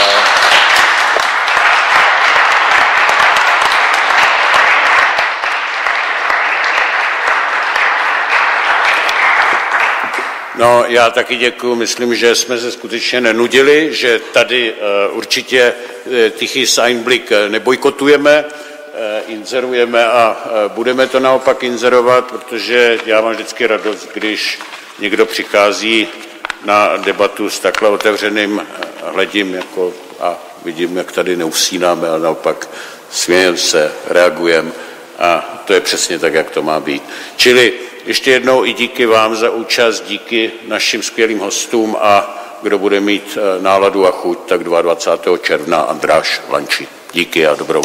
No, já taky děkuji. Myslím, že jsme se skutečně nenudili, že tady uh, určitě uh, Tichý Seinblick nebojkotujeme. Eh, inzerujeme a eh, budeme to naopak inzerovat, protože já mám vždycky radost, když někdo přichází na debatu s takhle otevřeným eh, hledím jako a vidím, jak tady neusínáme, ale naopak smějem se, reagujeme a to je přesně tak, jak to má být. Čili ještě jednou i díky vám za účast, díky našim skvělým hostům a kdo bude mít náladu a chuť, tak 22. června Andráš Lanči. Díky a dobrou.